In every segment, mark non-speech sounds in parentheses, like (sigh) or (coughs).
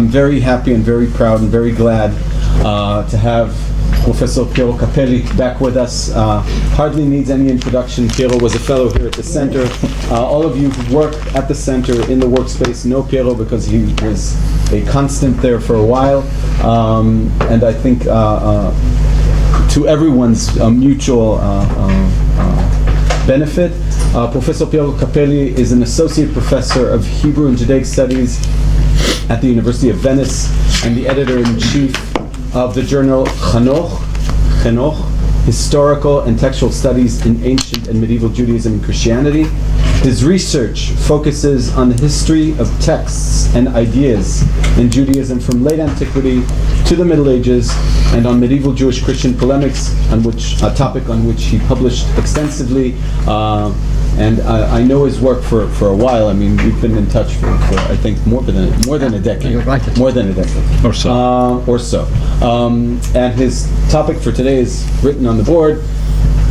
I'm very happy and very proud and very glad uh, to have Professor Piero Capelli back with us. Uh, hardly needs any introduction. Piero was a fellow here at the center. Uh, all of you who work at the center in the workspace know Piero because he was a constant there for a while. Um, and I think uh, uh, to everyone's uh, mutual benefit, Professor Piero Capelli is an associate professor of Hebrew and Judaic Studies at the University of Venice and the editor-in-chief of the journal Chanoch, Henoch, Historical and Textual Studies in Ancient and Medieval Judaism and Christianity. His research focuses on the history of texts and ideas in Judaism from late antiquity to the Middle Ages and on medieval Jewish Christian polemics, on which a topic on which he published extensively. Uh, and I, I know his work for, for a while. I mean, we've been in touch for, for I think more than a, more than a decade. You're right. More than a decade. Or so. Uh, or so. Um, and his topic for today is written on the board: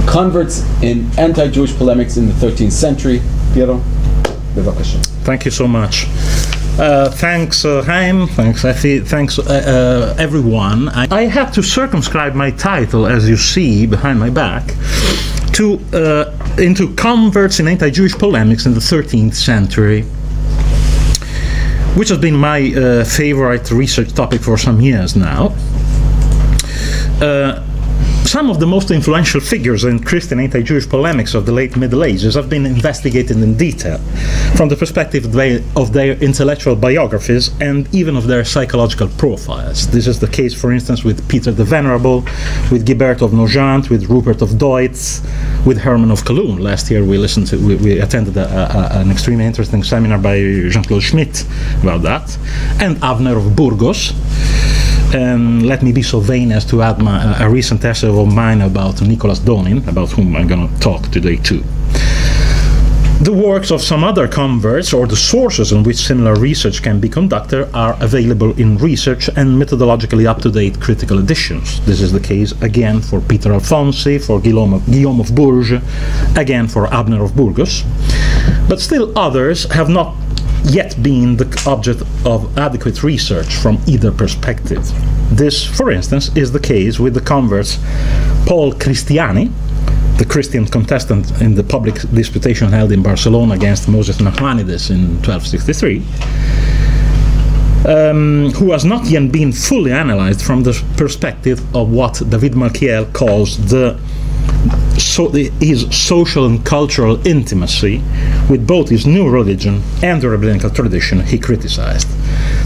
converts in anti-Jewish polemics in the 13th century. Piero, bevakasha. Thank you so much. Uh, thanks, uh, Chaim. Thanks, Effie. Thanks, uh, uh, everyone. I, I had to circumscribe my title, as you see behind my back, to uh, into converts in anti-Jewish polemics in the 13th century, which has been my uh, favorite research topic for some years now. Uh, some of the most influential figures in Christian anti-Jewish polemics of the late Middle Ages have been investigated in detail from the perspective of their, intellectual biographies and even of their psychological profiles. This is the case, for instance, with Peter the Venerable, with Guibert of Nogent, with Rupert of Deutz, with Hermann of Cologne. Last year we listened to, we, we attended a, a, an extremely interesting seminar by Jean-Claude Schmitt about that, and Avner of Burgos. And let me be so vain as to add my, a recent essay of mine about Nicholas Donin, about whom I'm going to talk today too. The works of some other converts or the sources on which similar research can be conducted are available in research and methodologically up-to-date critical editions. This is the case again for Peter Alfonsi, for Guillaume of, Guillaume of Bourges, again for Abner of Burgos. But still others have not yet been the object of adequate research from either perspective. This, for instance, is the case with the converts Paul Christiani, the Christian contestant in the public disputation held in Barcelona against Moses Nachmanides in 1263, um, who has not yet been fully analyzed from the perspective of what David Malkiel calls the so his social and cultural intimacy with both his new religion and the rabbinical tradition he criticized.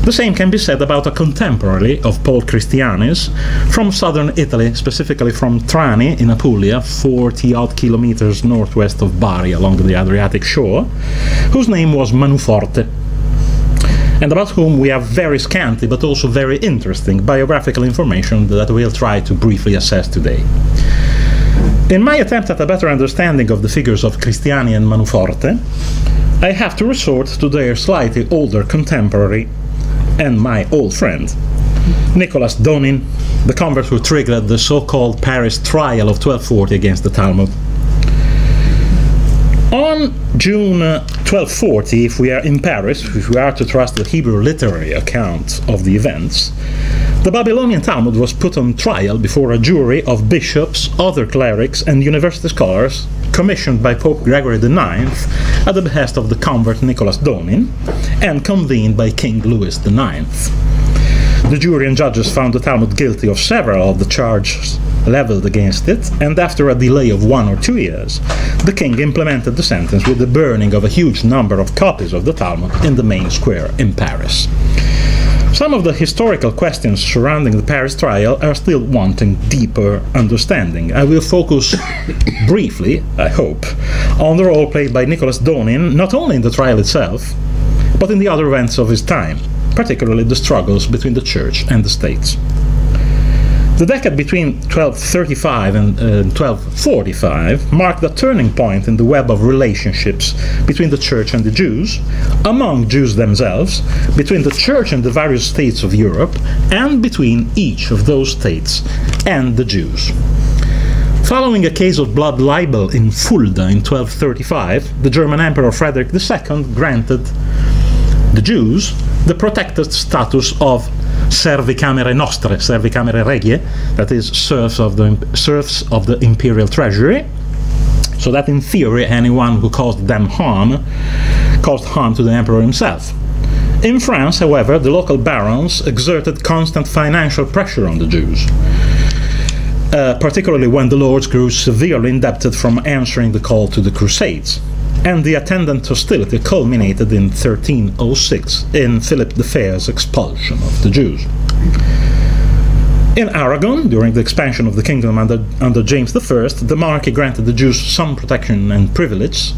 The same can be said about a contemporary of Paul Christianis from southern Italy, specifically from Trani in Apulia, 40 odd kilometers northwest of Bari along the Adriatic shore, whose name was Manuforte and about whom we have very scanty but also very interesting biographical information that we'll try to briefly assess today. In my attempt at a better understanding of the figures of Cristiani and Manuforte, I have to resort to their slightly older contemporary and my old friend, Nicholas Donin, the convert who triggered the so-called Paris trial of 1240 against the Talmud. On June uh, 1240, if we are in Paris, if we are to trust the Hebrew literary account of the events, the Babylonian Talmud was put on trial before a jury of bishops, other clerics, and university scholars commissioned by Pope Gregory IX at the behest of the convert Nicholas Donin and convened by King Louis IX. The jury and judges found the Talmud guilty of several of the charges leveled against it, and after a delay of one or two years, the king implemented the sentence with the burning of a huge number of copies of the Talmud in the main square in Paris. Some of the historical questions surrounding the Paris trial are still wanting deeper understanding. I will focus (coughs) briefly, I hope, on the role played by Nicholas Donin, not only in the trial itself, but in the other events of his time, particularly the struggles between the church and the states. The decade between 1235 and uh, 1245 marked a turning point in the web of relationships between the Church and the Jews, among Jews themselves, between the Church and the various states of Europe, and between each of those states and the Jews. Following a case of blood libel in Fulda in 1235, the German Emperor Frederick II granted the Jews the protected status of servi camere nostre, servi camere regie, that is, serfs of the serfs of the imperial treasury. So that in theory, anyone who caused them harm caused harm to the emperor himself. In France, however, the local barons exerted constant financial pressure on the Jews. Uh, particularly when the lords grew severely indebted from answering the call to the Crusades. And the attendant hostility culminated in 1306 in Philip the Fair's expulsion of the Jews. In Aragon, during the expansion of the kingdom under, under James I, the monarchy granted the Jews some protection and privilege,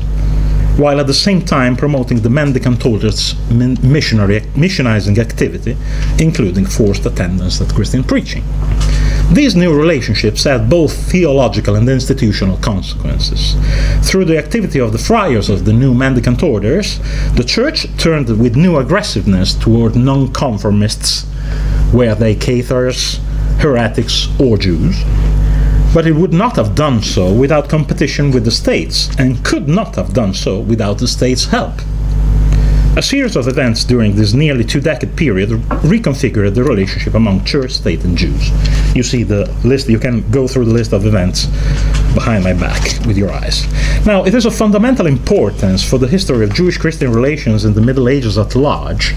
while at the same time promoting the mendicant orders' missionary, missionizing activity, including forced attendance at Christian preaching. These new relationships had both theological and institutional consequences. Through the activity of the friars of the new mendicant orders, the Church turned with new aggressiveness toward nonconformists, were they Cathars, heretics, or Jews. But it would not have done so without competition with the states, and could not have done so without the state's help. A series of events during this nearly two decade period reconfigured the relationship among church, state, and Jews. You see the list, you can go through the list of events behind my back with your eyes. Now, it is of fundamental importance for the history of Jewish Christian relations in the Middle Ages at large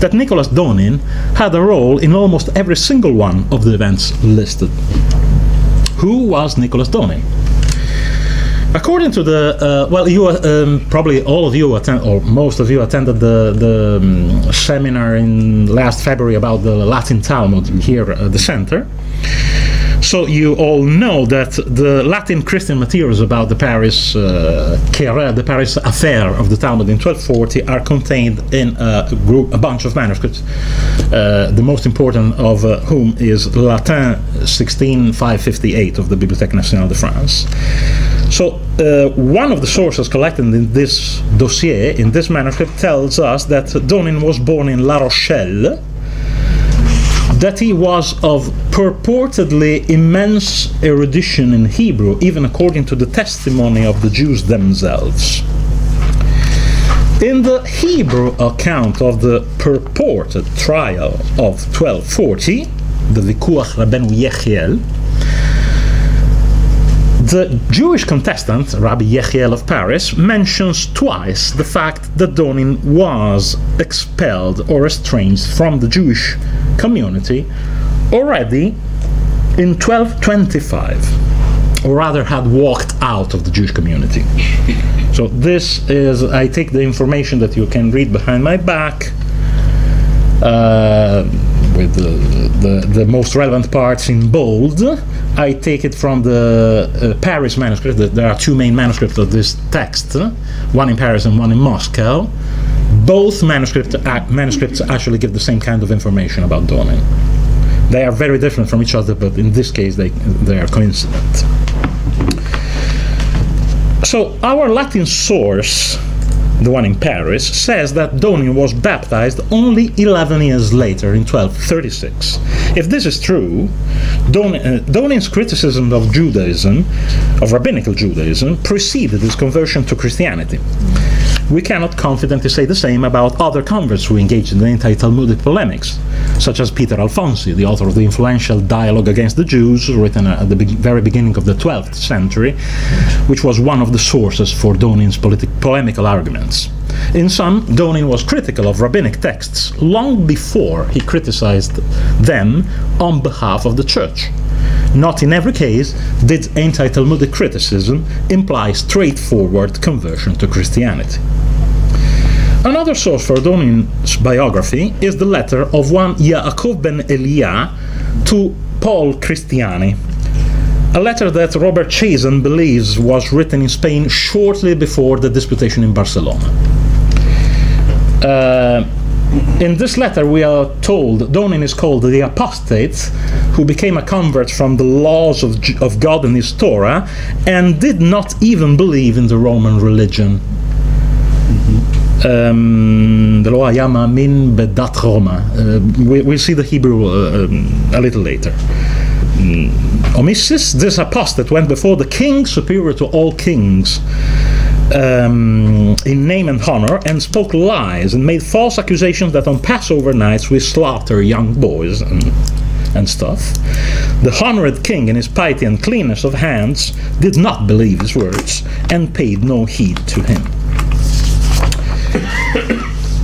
that Nicholas Donin had a role in almost every single one of the events listed. Who was Nicholas Donin? According to the uh, well, you um, probably all of you attend, or most of you attended the the um, seminar in last February about the Latin Talmud here at the center. So you all know that the Latin Christian materials about the Paris uh, the Paris affair of the Talmud in 1240, are contained in a group, a bunch of manuscripts. Uh, the most important of uh, whom is Latin 16558 of the Bibliothèque Nationale de France. So uh, one of the sources collected in this dossier, in this manuscript, tells us that Donin was born in La Rochelle, that he was of purportedly immense erudition in Hebrew, even according to the testimony of the Jews themselves. In the Hebrew account of the purported trial of 1240, the Vikuach Rabbeinu Yechiel, the Jewish contestant, Rabbi Yechiel of Paris, mentions twice the fact that Donin was expelled or estranged from the Jewish community already in 1225, or rather had walked out of the Jewish community. (laughs) So this is, I take the information that you can read behind my back. Uh, with the, the, the, most relevant parts in bold. I take it from the uh, Paris manuscript. There are two main manuscripts of this text, one in Paris and one in Moscow. Both manuscripts, manuscripts actually give the same kind of information about Donin. They are very different from each other, but in this case, they, they are coincident. So, our Latin source the one in Paris, says that Donin was baptized only 11 years later, in 1236. If this is true, Don, uh, Donin's criticism of Judaism, of rabbinical Judaism, preceded his conversion to Christianity we cannot confidently say the same about other converts who engaged in anti-Talmudic polemics, such as Peter Alfonsi, the author of the influential Dialogue Against the Jews, written at the be very beginning of the 12th century, which was one of the sources for Donin's polemical arguments. In sum, Donin was critical of rabbinic texts long before he criticized them on behalf of the church. Not in every case did anti Talmudic criticism imply straightforward conversion to Christianity. Another source for Donin's biography is the letter of one Yaakov ben Elia to Paul Christiani, a letter that Robert Chazan believes was written in Spain shortly before the disputation in Barcelona. Uh, in this letter, we are told Donin is called the apostate who became a convert from the laws of, of God and his Torah and did not even believe in the Roman religion. Um, the Lo min bedat Roma. Uh, we, will see the Hebrew uh, um, a little later. Um, Omissis, this apostate, went before the king superior to all kings um, in name and honor and spoke lies and made false accusations that on Passover nights we slaughter young boys and, and stuff. The honored king, in his piety and cleanness of hands, did not believe his words and paid no heed to him.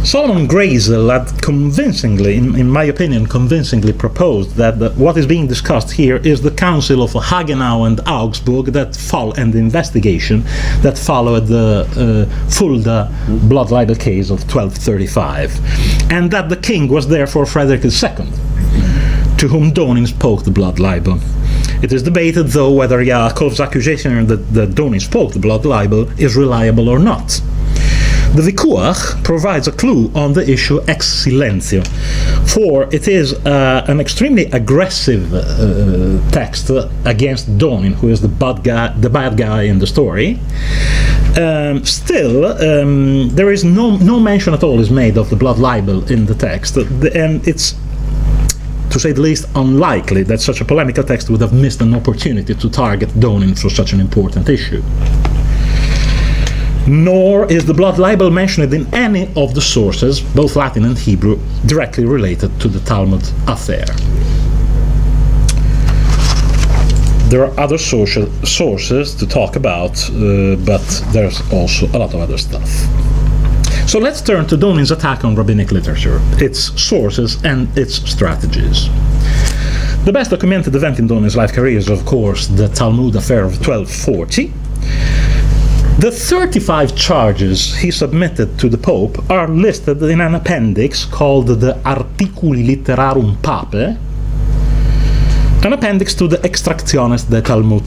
Solomon Grayzel had convincingly, in, in, my opinion, convincingly proposed that the, what is being discussed here is the Council of Hagenau and Augsburg that fall and the investigation that followed the uh, Fulda blood libel case of 1235, and that the king was therefore Frederick II, to whom Donin spoke the blood libel. It is debated, though, whether Yaakov's accusation that, that Donin spoke the blood libel is reliable or not. The Vikuach provides a clue on the issue ex silentio, for it is uh, an extremely aggressive uh, text against Donin, who is the bad guy, the bad guy in the story. Um, still, um, there is no no mention at all is made of the blood libel in the text, and it's to say the least, unlikely that such a polemical text would have missed an opportunity to target Donin for such an important issue nor is the blood libel mentioned in any of the sources, both Latin and Hebrew, directly related to the Talmud affair. There are other social sources to talk about, uh, but there's also a lot of other stuff. So let's turn to Donin's attack on rabbinic literature, its sources, and its strategies. The best documented event in Donin's life career is, of course, the Talmud affair of 1240 the 35 charges he submitted to the Pope are listed in an appendix called the Articuli Litterarum Pape, an appendix to the Extractiones de Talmud,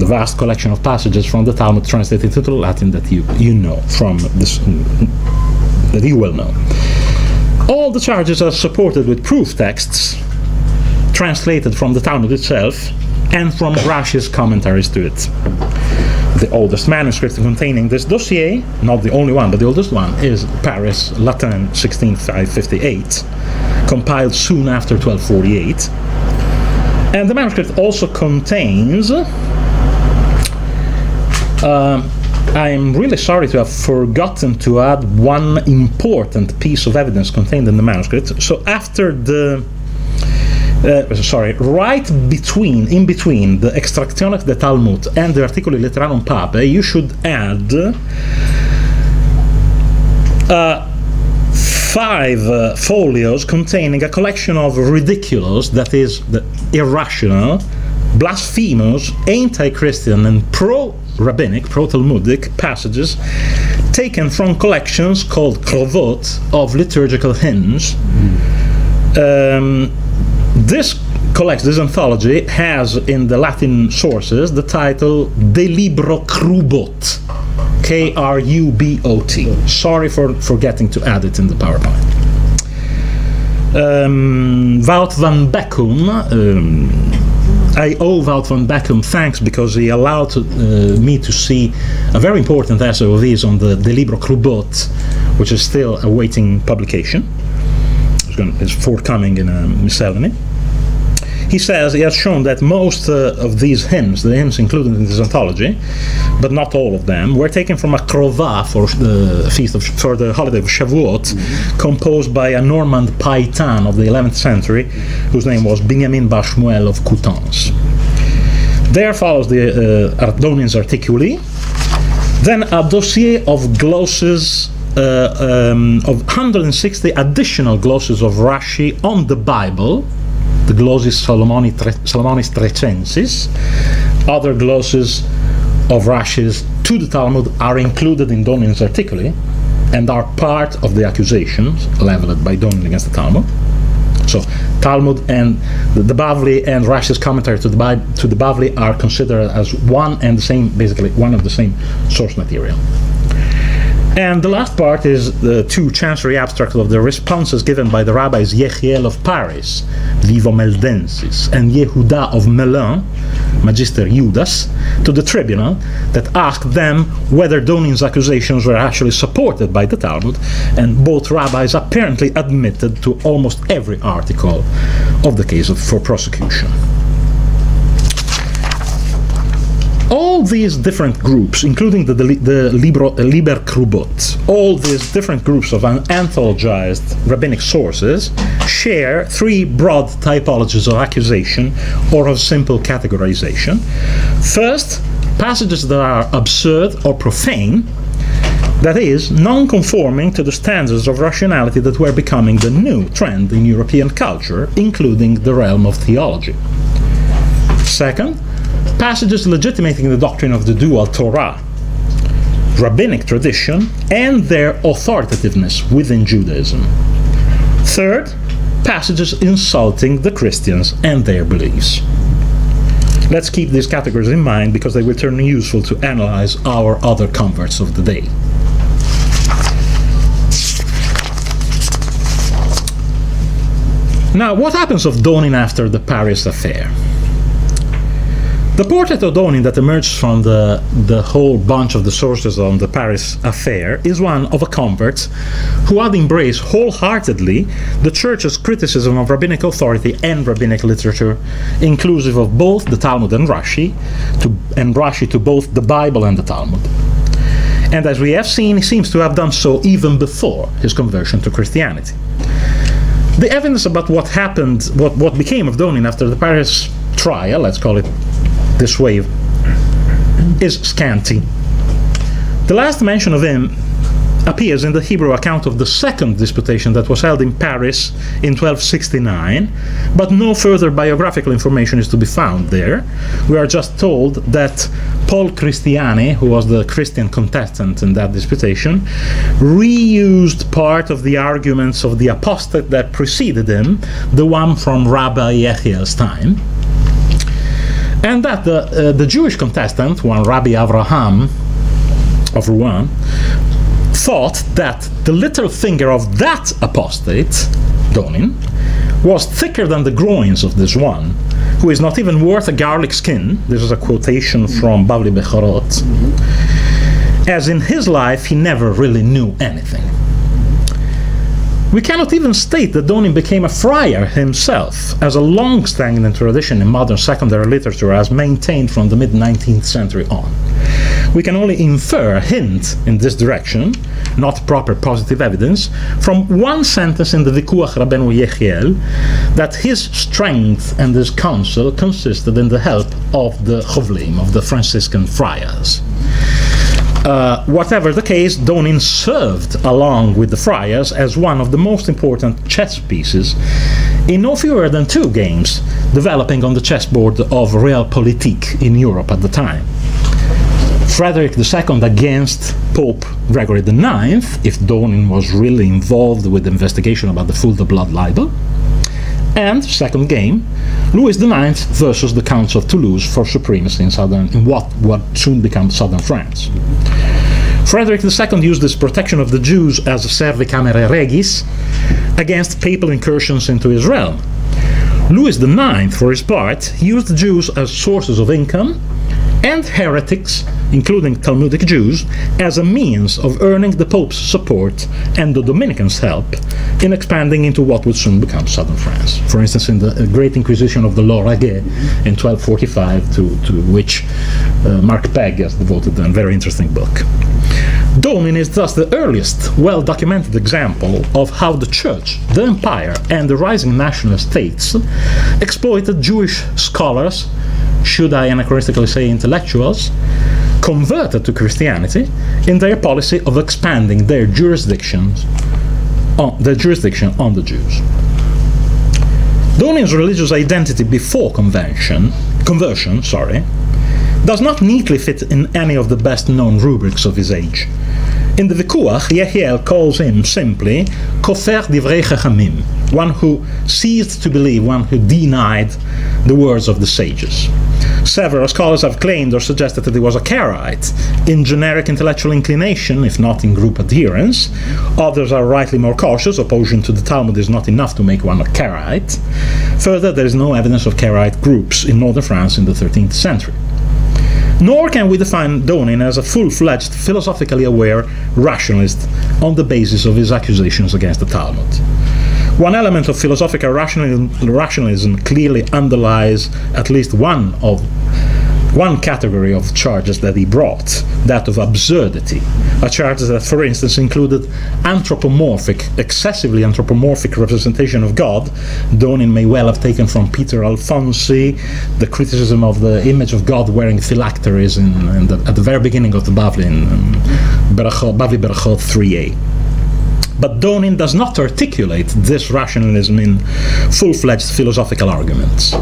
the vast collection of passages from the Talmud translated into Latin that you, you know from this, that you well know. All the charges are supported with proof texts translated from the Talmud itself and from Rashi's commentaries to it the oldest manuscript containing this dossier, not the only one, but the oldest one, is Paris, Latin, 16558, compiled soon after 1248. And the manuscript also contains. Uh, I'm really sorry to have forgotten to add one important piece of evidence contained in the manuscript. So after the uh, sorry, right between, in between the Extractiones de Talmud and the Articuli Litterarum Papae, you should add uh, five uh, folios containing a collection of ridiculous, that is, irrational, blasphemous, anti-Christian, and pro-rabbinic, pro-Talmudic passages taken from collections called krovot of liturgical hymns. Um, this collection, this anthology, has in the Latin sources the title De Libro Krubot. K R U B O T. Sorry for forgetting to add it in the PowerPoint. Um, Wout van Bekkum. Um, I owe Wout van Bekkum thanks because he allowed uh, me to see a very important essay of his on the De Libro Krubot, which is still awaiting publication. It's, going, it's forthcoming in a miscellany he says he has shown that most uh, of these hymns, the hymns included in this anthology, but not all of them, were taken from a krova for the feast of for the holiday of Shavuot, mm-hmm. composed by a Normand paytan of the 11th century, whose name was Benjamin Bashmuel of Coutances. There follows the uh, Ardonian's Articuli, then a dossier of glosses uh, um, of 160 additional glosses of Rashi on the Bible, the glosses Solomonis Trecensis. Other glosses of Rashi's to the Talmud are included in Donin's articuli and are part of the accusations leveled by Donin against the Talmud. So Talmud and the, the Bavli and Rashi's commentary to the, to the Bavli are considered as one and the same, basically one of the same source material. And the last part is the two chancery abstracts of the responses given by the rabbis Yechiel of Paris, Vivo Meldensis, and Yehuda of Melun, Magister Judas, to the tribunal that asked them whether Donin's accusations were actually supported by the Talmud, and both rabbis apparently admitted to almost every article of the case for prosecution. All these different groups, including the, the, the uh, all these different groups of anthologized rabbinic sources share three broad typologies of accusation or of simple categorization. First, passages that are absurd or profane, that is, non conforming to the standards of rationality that were becoming the new trend in European culture, including the realm of theology. Second, passages legitimating the doctrine of the dual Torah, rabbinic tradition, and their authoritativeness within Judaism. Third, passages insulting the Christians and their beliefs. Let's keep these categories in mind because they will turn useful to analyze our other converts of the day. Now, what happens of Donin after the Paris affair? The portrait of Donin that emerges from the, the whole bunch of the sources on the Paris affair is one of a convert who had embraced wholeheartedly the Church's criticism of rabbinic authority and rabbinic literature, inclusive of both the Talmud and Rashi, to, and Rashi to both the Bible and the Talmud. And as we have seen, he seems to have done so even before his conversion to Christianity. The evidence about what happened, what, what became of Donin after the Paris trial, let's call it this wave is scanty. The last mention of him appears in the Hebrew account of the second disputation that was held in Paris in 1269, but no further biographical information is to be found there. We are just told that Paul Christiani, who was the Christian contestant in that disputation, reused part of the arguments of the apostate that preceded him, the one from Rabbi Yehiel's time and that the, uh, the Jewish contestant, one Rabbi Avraham of Rouen, thought that the little finger of that apostate, Donin, was thicker than the groins of this one, who is not even worth a garlic skin. This is a quotation from Bavli Bechorot. Mm-hmm. As in his life, he never really knew anything. We cannot even state that Donin became a friar himself, as a long-standing tradition in modern secondary literature has maintained from the mid-19th century on. We can only infer a hint in this direction, not proper positive evidence, from one sentence in the Vikuach Rabbeinu Yechiel that his strength and his counsel consisted in the help of the Chovlim, of the Franciscan friars. Uh, whatever the case, Donin served along with the friars as one of the most important chess pieces in no fewer than two games developing on the chessboard of realpolitik in Europe at the time. Frederick II against Pope Gregory IX, if Donin was really involved with the investigation about the Fulda blood libel, and second game, Louis IX versus the Counts of Toulouse for supremacy in southern in what would soon become southern France. Frederick II used this protection of the Jews as a servi camere regis against papal incursions into his realm. Louis IX, for his part, used the Jews as sources of income and heretics, including Talmudic Jews, as a means of earning the Pope's support and the Dominicans' help in expanding into what would soon become southern France. For instance, in the Great Inquisition of the Lauragais in 1245, to, to which uh, Mark Pegg has devoted a very interesting book. Donin is thus the earliest well documented example of how the Church, the Empire, and the rising national states exploited Jewish scholars should I anachronistically say intellectuals, converted to Christianity in their policy of expanding their jurisdictions on their jurisdiction on the Jews. Donin's religious identity before convention, conversion, sorry, does not neatly fit in any of the best known rubrics of his age. In the Vikuach, Yehiel calls him simply Kofer Divrei Chachamim, one who ceased to believe, one who denied the words of the sages. Several scholars have claimed or suggested that he was a Karaite in generic intellectual inclination, if not in group adherence. Others are rightly more cautious. Opposition to the Talmud is not enough to make one a Karaite. Further, there is no evidence of Karaite groups in northern France in the 13th century. Nor can we define Donin as a full fledged, philosophically aware rationalist on the basis of his accusations against the Talmud. One element of philosophical rationalism, rationalism clearly underlies at least one of one category of charges that he brought, that of absurdity, a charge that, for instance, included anthropomorphic, excessively anthropomorphic representation of God. Donin may well have taken from Peter Alfonsi the criticism of the image of God wearing phylacteries in, in the, at the very beginning of the Bavli, in um, Bavli Berachot 3a. But Donin does not articulate this rationalism in full fledged philosophical arguments.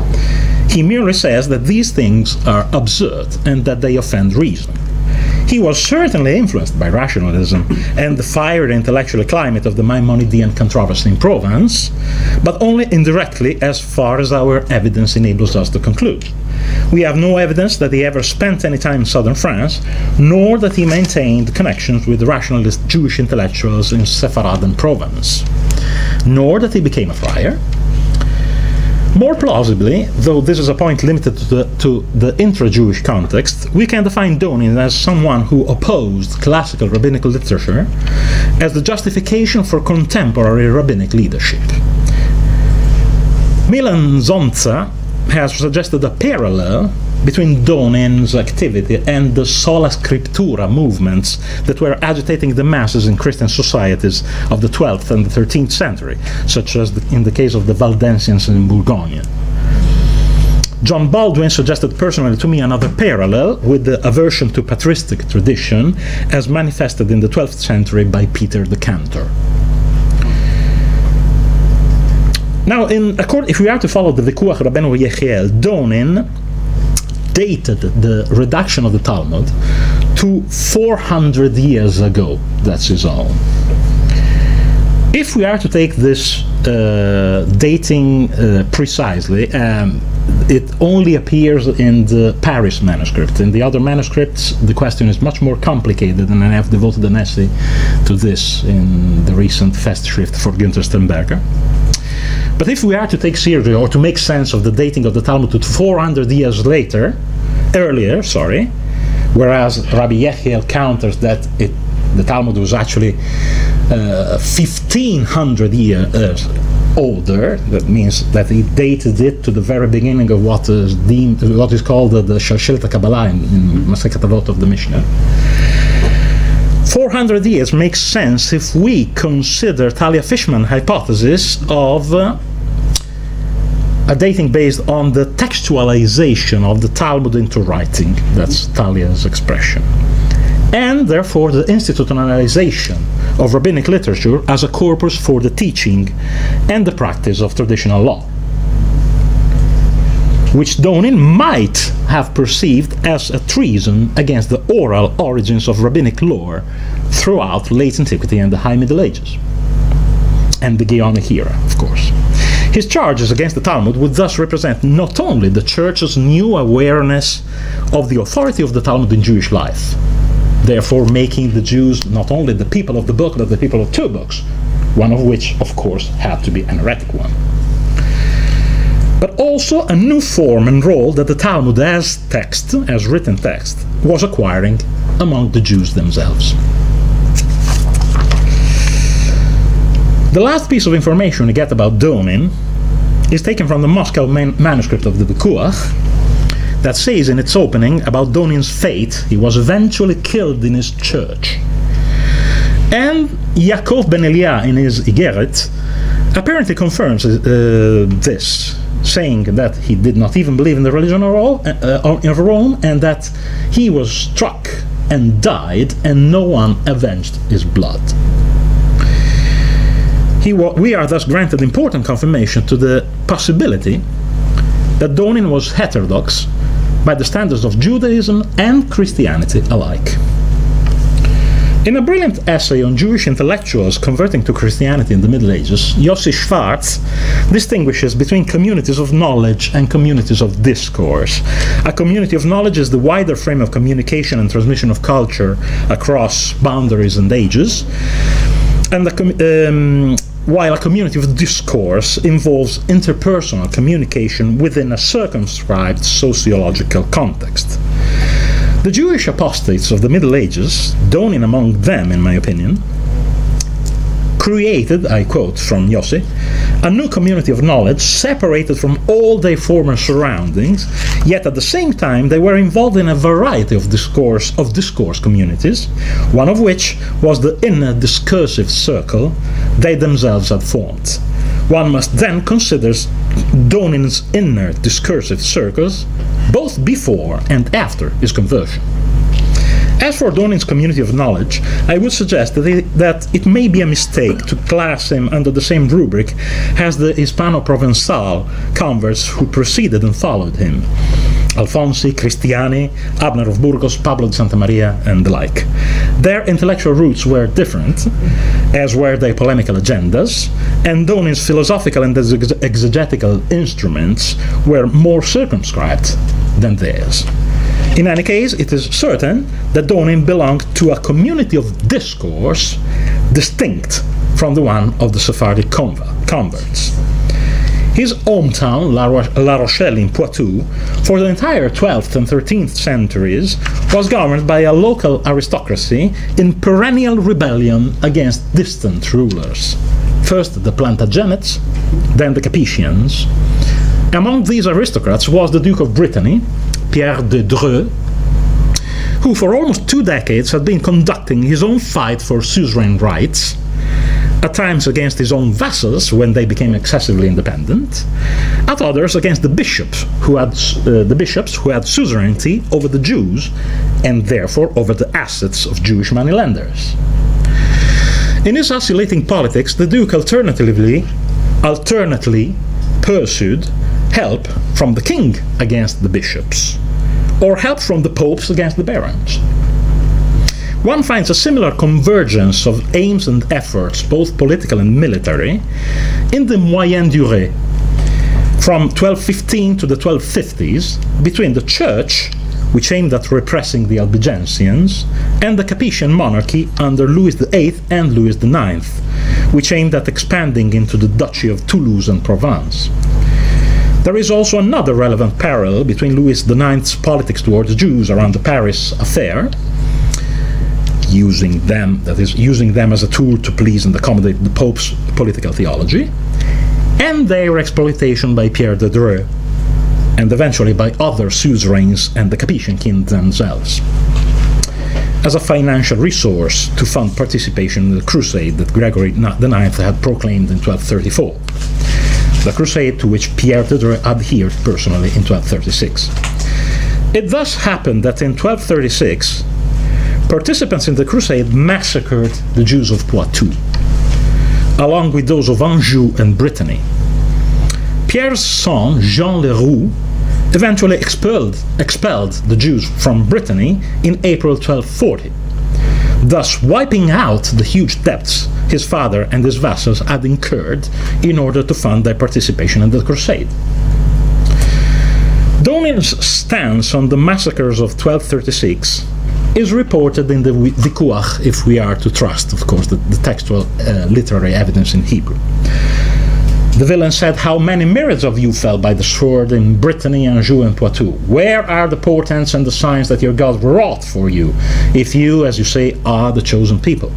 He merely says that these things are absurd and that they offend reason. He was certainly influenced by rationalism and the fiery intellectual climate of the Maimonidean controversy in Provence, but only indirectly as far as our evidence enables us to conclude. We have no evidence that he ever spent any time in southern France, nor that he maintained connections with rationalist Jewish intellectuals in Sepharad and Provence, nor that he became a friar, more plausibly, though this is a point limited to the, to the intra-Jewish context, we can define Donin as someone who opposed classical rabbinical literature as the justification for contemporary rabbinic leadership. Milan Zonza has suggested a parallel between Donin's activity and the sola scriptura movements that were agitating the masses in Christian societies of the 12th and the 13th century, such as the, in the case of the Valdensians in Bourgogne. John Baldwin suggested personally to me another parallel with the aversion to patristic tradition as manifested in the 12th century by Peter the Cantor. Now, in accord, if we are to follow the Vikuach Rabbeinu Yechiel, Donin dated the reduction of the Talmud to 400 years ago. That's his own. If we are to take this uh, dating uh, precisely, um, it only appears in the Paris manuscript. In the other manuscripts, the question is much more complicated, and I have devoted an essay to this in the recent Festschrift for Günter Stemberger. But if we are to take seriously or to make sense of the dating of the Talmud to 400 years later, earlier, sorry, whereas Rabbi Yechiel counters that it, the Talmud was actually uh, 1500 years older. That means that he dated it to the very beginning of what is deemed, what is called the, the Kabbalah in, in Masechet Avot of the Mishnah. 400 years makes sense if we consider Talya Fishman hypothesis of uh, a dating based on the textualization of the Talmud into writing. That's Talya's expression. And therefore the institutionalization of rabbinic literature as a corpus for the teaching and the practice of traditional law which Donin might have perceived as a treason against the oral origins of rabbinic lore throughout late antiquity and the high Middle Ages, and the Gaonic era, of course. His charges against the Talmud would thus represent not only the Church's new awareness of the authority of the Talmud in Jewish life, therefore making the Jews not only the people of the book, but the people of two books, one of which, of course, had to be an heretic one but also a new form and role that the Talmud as text, as written text, was acquiring among the Jews themselves. The last piece of information we get about Donin is taken from the Moscow man- manuscript of the Vikuach that says in its opening about Donin's fate, he was eventually killed in his church. And Yaakov ben Elia in his Igeret apparently confirms uh, this saying that he did not even believe in the religion of Rome, uh, of Rome and that he was struck and died, and no one avenged his blood. He we are thus granted important confirmation to the possibility that Donin was heterodox by the standards of Judaism and Christianity alike. In a brilliant essay on Jewish intellectuals converting to Christianity in the Middle Ages, Yossi Schwartz distinguishes between communities of knowledge and communities of discourse. A community of knowledge is the wider frame of communication and transmission of culture across boundaries and ages. And the, um, while a community of discourse involves interpersonal communication within a circumscribed sociological context. The Jewish apostates of the Middle Ages, Donin among them, in my opinion, created, I quote from Yossi, a new community of knowledge separated from all their former surroundings, yet at the same time they were involved in a variety of discourse of discourse communities, one of which was the inner discursive circle they themselves had formed. One must then consider Donin's inner discursive circles both before and after his conversion. As for Donin's community of knowledge, I would suggest that it, that it may be a mistake to class him under the same rubric as the Hispano Provençal converts who preceded and followed him. Alfonsi, Cristiani, Abner of Burgos, Pablo de Santa Maria, and the like. Their intellectual roots were different, as were their polemical agendas, and Donin's philosophical and exegetical instruments were more circumscribed than theirs. In any case, it is certain that Donin belonged to a community of discourse distinct from the one of the Sephardic converts. His hometown, La, Rochelle in Poitou, for the entire 12th and 13th centuries, was governed by a local aristocracy in perennial rebellion against distant rulers. First the Plantagenets, then the Capetians. Among these aristocrats was the Duke of Brittany, Pierre de Dreux, who for almost two decades had been conducting his own fight for suzerain rights, at times against his own vassals when they became excessively independent, at others against the bishops who had uh, the bishops who had suzerainty over the Jews and therefore over the assets of Jewish moneylenders. In his oscillating politics, the Duke alternatively alternately pursued help from the king against the bishops, or help from the popes against the barons. One finds a similar convergence of aims and efforts, both political and military, in the Moyenne Durée, from 1215 to the 1250s, between the Church, which aimed at repressing the Albigensians, and the Capetian monarchy under Louis VIII and Louis IX, which aimed at expanding into the Duchy of Toulouse and Provence. There is also another relevant parallel between Louis IX's politics towards Jews around the Paris affair, using them, that is, using them as a tool to please and accommodate the Pope's political theology, and their exploitation by Pierre de Dreux, and eventually by other suzerains and the Capetian kings themselves, as a financial resource to fund participation in the crusade that Gregory IX had proclaimed in 1234 the crusade to which Pierre de Dreux adhered personally in 1236. It thus happened that in 1236, participants in the crusade massacred the Jews of Poitou, along with those of Anjou and Brittany. Pierre's son, Jean le Roux, eventually expelled, expelled the Jews from Brittany in April 1240 thus wiping out the huge debts his father and his vassals had incurred in order to fund their participation in the crusade. Donin's stance on the massacres of 1236 is reported in the Vikuach, if we are to trust, of course, the, the textual uh, literary evidence in Hebrew. The villain said, How many myriads of you fell by the sword in Brittany, Anjou, and Poitou? Where are the portents and the signs that your God wrought for you, if you, as you say, are the chosen people?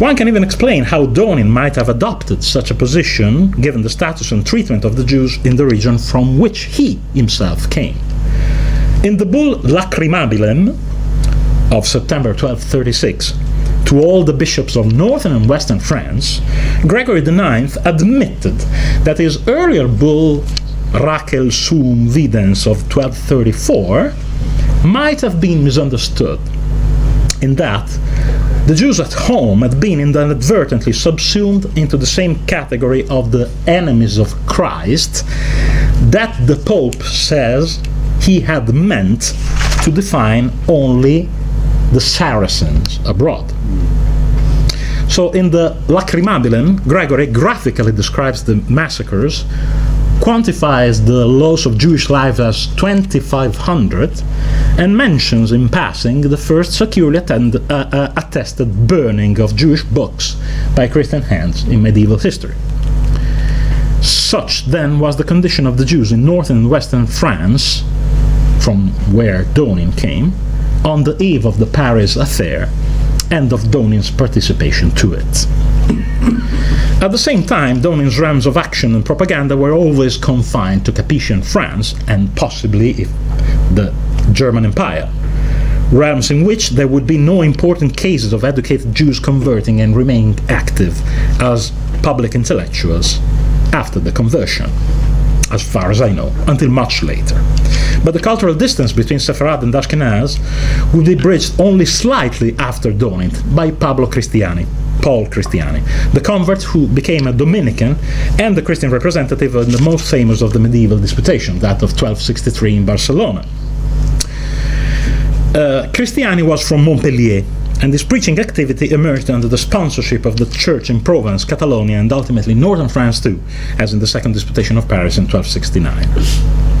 One can even explain how Donin might have adopted such a position given the status and treatment of the Jews in the region from which he himself came. In the bull Lacrimabilem of September 1236, to all the bishops of northern and western France, Gregory IX admitted that his earlier bull Rachel Suum Videns of 1234 might have been misunderstood, in that the Jews at home had been inadvertently subsumed into the same category of the enemies of Christ that the Pope says he had meant to define only the Saracens abroad. So in the Lacrimabilem, Gregory graphically describes the massacres, quantifies the loss of Jewish lives as 2,500, and mentions in passing the first securely attend, uh, uh, attested burning of Jewish books by Christian hands in medieval history. Such then was the condition of the Jews in northern and western France, from where Donin came, on the eve of the Paris affair and of Donin's participation to it. At the same time, Donin's realms of action and propaganda were always confined to Capetian France and possibly if the German Empire, realms in which there would be no important cases of educated Jews converting and remaining active as public intellectuals after the conversion, as far as I know, until much later. But the cultural distance between Sepharad and Ashkenaz would be bridged only slightly after Donin by Pablo Cristiani, Paul Cristiani, the convert who became a Dominican and the Christian representative of the most famous of the medieval disputation, that of 1263 in Barcelona. Uh, Cristiani was from Montpellier, and his preaching activity emerged under the sponsorship of the church in Provence, Catalonia, and ultimately northern France too, as in the Second Disputation of Paris in 1269.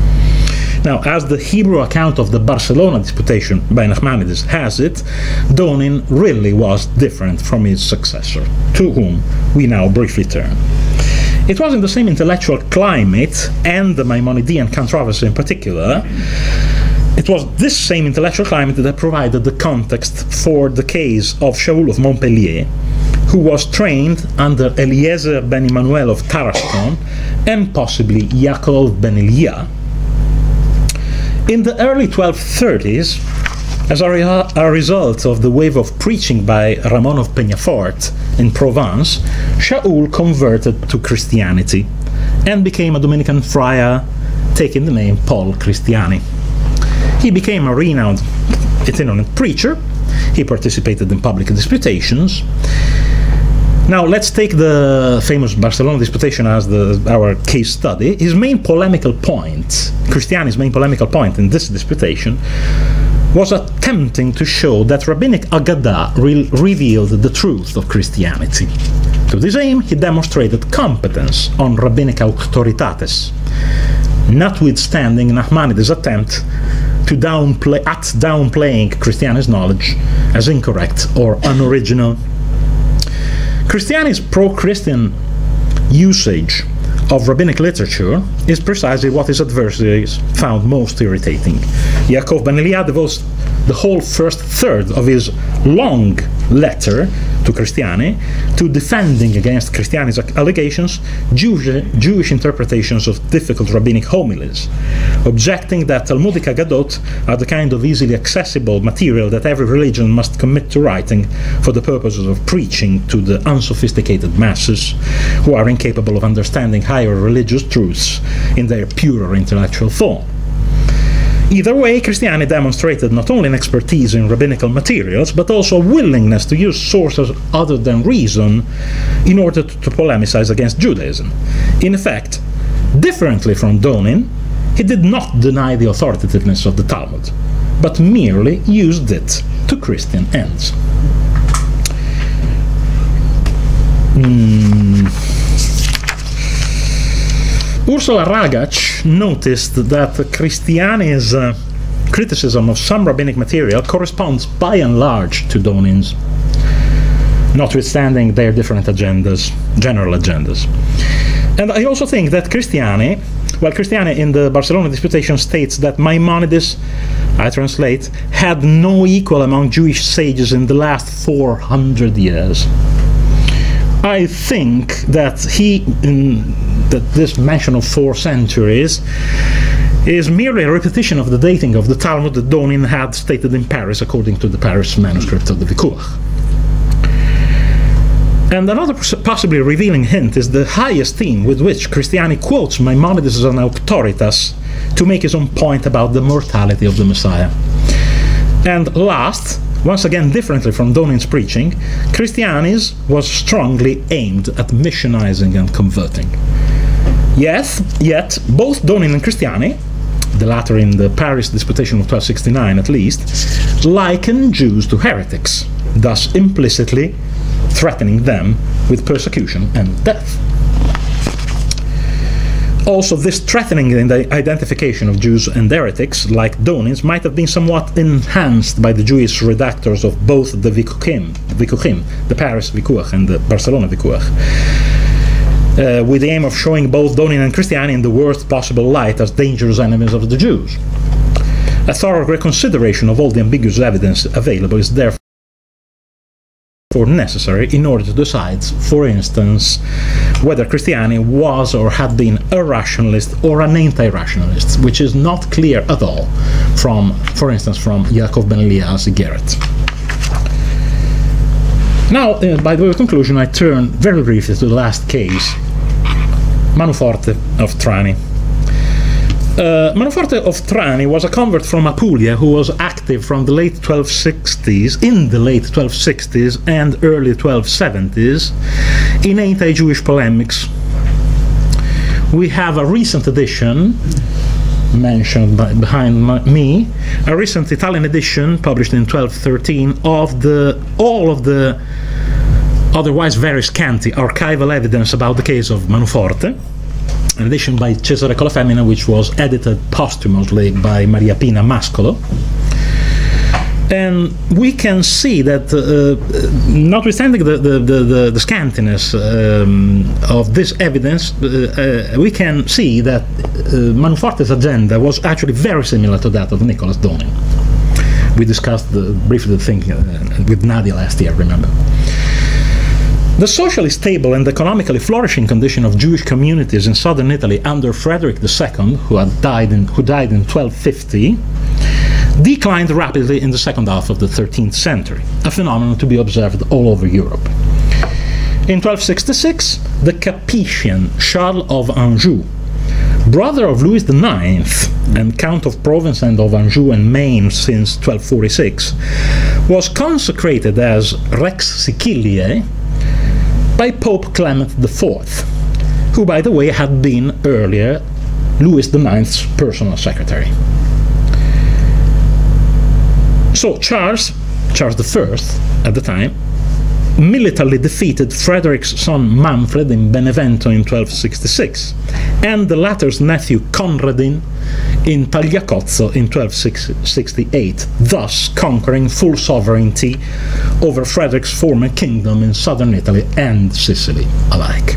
Now, as the Hebrew account of the Barcelona disputation by Nachmanides has it, Donin really was different from his successor, to whom we now briefly turn. It was in the same intellectual climate, and the Maimonidean controversy in particular, it was this same intellectual climate that provided the context for the case of Shaul of Montpellier, who was trained under Eliezer ben Emmanuel of Tarascon and possibly Yaakov ben Elia, in the early 1230s, as a, re a, result of the wave of preaching by Ramon of Peñafort in Provence, Shaul converted to Christianity and became a Dominican friar, taking the name Paul Christiani. He became a renowned itinerant preacher. He participated in public disputations now let's take the famous Barcelona disputation as the, our case study. His main polemical point, Cristiani's main polemical point in this disputation, was attempting to show that rabbinic Agadah re revealed the truth of Christianity. To this aim, he demonstrated competence on rabbinic authoritates, notwithstanding Nachmanides' attempt to downplay at downplaying Christiani's knowledge as incorrect or unoriginal Cristiani's pro-Christian usage of rabbinic literature is precisely what his adversaries found most irritating. Yaakov ben Elia devotes the whole first third of his long letter to Cristiani to defending against Cristiani's allegations Jewish, Jewish interpretations of difficult rabbinic homilies, objecting that Talmudic Agadot are the kind of easily accessible material that every religion must commit to writing for the purposes of preaching to the unsophisticated masses who are incapable of understanding higher religious truths in their purer intellectual form. Either way, Cristiani demonstrated not only an expertise in rabbinical materials, but also a willingness to use sources other than reason in order to, to polemicize against Judaism. In effect, differently from Donin, he did not deny the authoritativeness of the Talmud, but merely used it to Christian ends. Mm. Ursula Ragacs noticed that Cristiani's uh, criticism of some rabbinic material corresponds by and large to Donin's, notwithstanding their different agendas, general agendas. And I also think that Cristiani, well, Cristiani in the Barcelona disputation states that Maimonides, I translate, had no equal among Jewish sages in the last 400 years. I think that he, in, that this mention of four centuries is merely a repetition of the dating of the Talmud that Donin had stated in Paris, according to the Paris manuscript of the Vikuach. And another possibly revealing hint is the high esteem with which Christiani quotes Maimonides as an auctoritas to make his own point about the mortality of the Messiah. And last, once again, differently from Donin's preaching, Christianis was strongly aimed at missionizing and converting. Yes, yet both Donin and Christiani, the latter in the Paris Disputation of 1269 at least, liken Jews to heretics, thus implicitly threatening them with persecution and death. Also, this threatening in the identification of Jews and heretics, like Donin's, might have been somewhat enhanced by the Jewish redactors of both the Vikuchim, the Paris Vikuach and the Barcelona Vikuach. Uh, with the aim of showing both Donin and Christiani in the worst possible light as dangerous enemies of the Jews. A thorough reconsideration of all the ambiguous evidence available is therefore necessary in order to decide, for instance, whether Christiani was or had been a rationalist or an anti-rationalist, which is not clear at all from, for instance, from Jacob Ben Elia's Iggeret. Now, uh, by the way of conclusion, I turn very briefly to the last case, Manuforte of Trani. Uh, Manuforte of Trani was a convert from Apulia who was active from the late 1260s, in the late 1260s and early 1270s, in anti Jewish polemics. We have a recent edition mentioned by, behind my, me, a recent Italian edition published in 1213 of the all of the otherwise very scanty archival evidence about the case of Manuforte an edition by Cesare Colafemmina, which was edited posthumously by Maria Pina Mascolo. And we can see that, uh, notwithstanding the, the, the, the scantiness um, of this evidence, uh, uh, we can see that uh, Manuforte's agenda was actually very similar to that of Nicholas Donin. We discussed briefly the thing uh, with Nadia last year, remember? The socially stable and economically flourishing condition of Jewish communities in southern Italy under Frederick II, who, had died in, who died in 1250, declined rapidly in the second half of the 13th century, a phenomenon to be observed all over Europe. In 1266, the Capetian Charles of Anjou, brother of Louis IX and Count of Provence and of Anjou and Maine since 1246, was consecrated as Rex Siciliae by Pope Clement IV, who, by the way, had been earlier Louis IX's personal secretary. So Charles, Charles I at the time, militarily defeated Frederick's son Manfred in Benevento in 1266, and the latter's nephew Conradin in Tagliacozzo in 1268, thus conquering full sovereignty over Frederick's former kingdom in southern Italy and Sicily alike.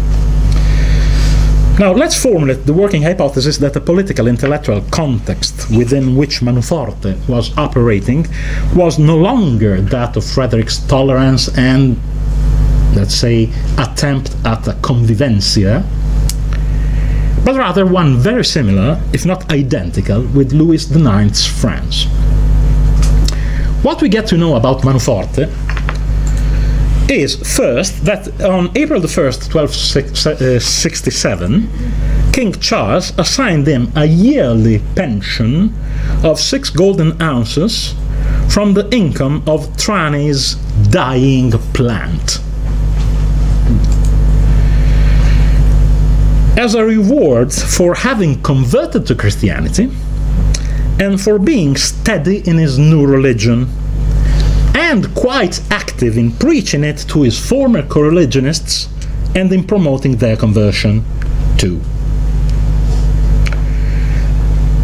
Now, let's formulate the working hypothesis that the political intellectual context within which Manuforte was operating was no longer that of Frederick's tolerance and, let's say, attempt at a convivencia, but rather one very similar, if not identical, with Louis IX's France. What we get to know about Manuforte is first that on April the 1st, 1267, uh, King Charles assigned him a yearly pension of six golden ounces from the income of Trani's dyeing plant. As a reward for having converted to Christianity and for being steady in his new religion and quite active in preaching it to his former co-religionists and in promoting their conversion too.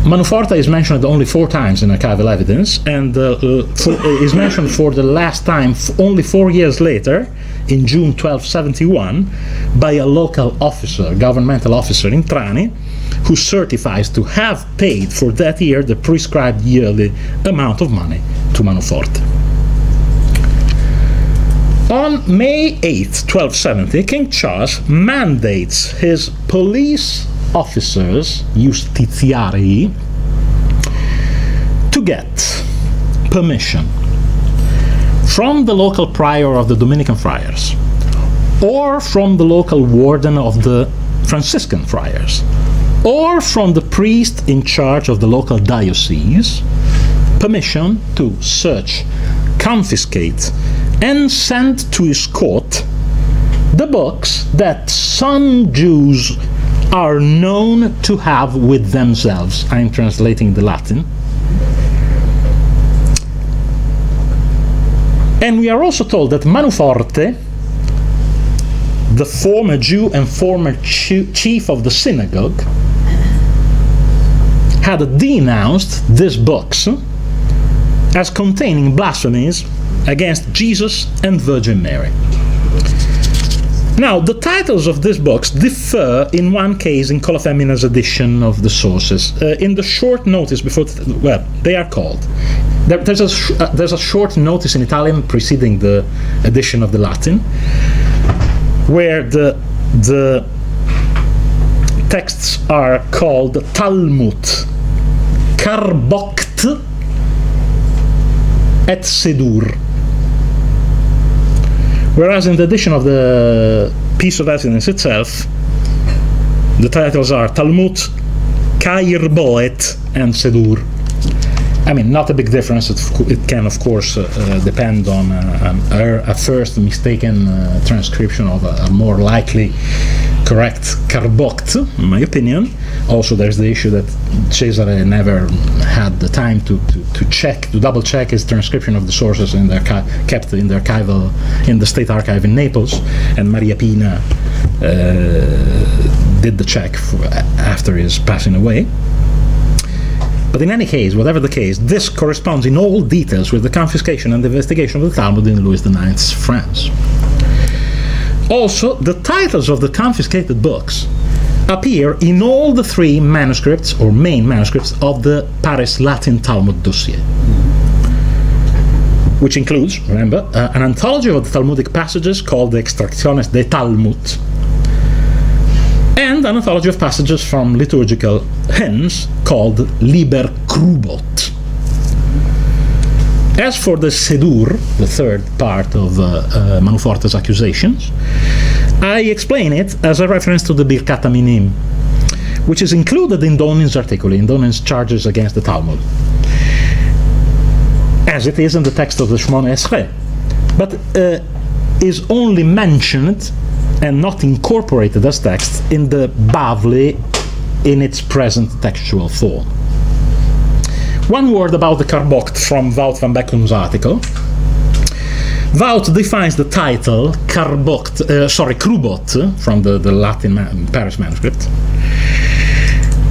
Manuforte is mentioned only four times in archival evidence and uh, uh, for, uh, is mentioned for the last time only four years later in June 1271 by a local officer, governmental officer in Trani, who certifies to have paid for that year the prescribed yearly amount of money to Manuforte. On May 8, 1270, King Charles mandates his police officers, justitiarii, to get permission from the local prior of the Dominican friars or from the local warden of the Franciscan friars or from the priest in charge of the local diocese permission to search, confiscate, and send to his court the books that some Jews are known to have with themselves. I'm translating the Latin And we are also told that Manuforte, the former Jew and former chief of the synagogue, had denounced these books as containing blasphemies against Jesus and Virgin Mary. Now, the titles of these books differ in one case in Colafemmina's edition of the sources. Uh, in the short notice before, well, they are called. There, there's, a sh- uh, there's a short notice in Italian preceding the edition of the Latin, where the, the texts are called Talmud, Karbokt, et Sedur. Whereas in the edition of the Piece of Evidence itself, the titles are Talmud, Kair Boet, and Sedur. I mean, not a big difference. It, it can, of course, uh, uh, depend on uh, um, a first mistaken uh, transcription of a, a, more likely correct Karbokt, in my opinion. Also, there's the issue that Cesare never had the time to, to, to check, to double check his transcription of the sources in their kept in the archival, in the State Archive in Naples, and Maria Pina uh, did the check after his passing away. But in any case, whatever the case, this corresponds in all details with the confiscation and investigation of the Talmud in Louis IX's France. Also, the titles of the confiscated books appear in all the three manuscripts or main manuscripts of the Paris Latin Talmud dossier, which includes, remember, uh, an anthology of the Talmudic passages called the Extractiones de Talmud, and an anthology of passages from liturgical hymns called Liber Krubot. As for the Sedur, the third part of uh, uh, Manuforte's accusations, I explain it as a reference to the Birkat Minim, which is included in Donin's article, in Donin's charges against the Talmud, as it is in the text of the Shmona Esrei, but uh, is only mentioned and not incorporated as text in the Bavli in its present textual form. One word about the Karbokt from Wout van Bekkum's article. Wout defines the title Karbokt, uh, sorry, Krubot from the, the Latin man, Paris manuscript.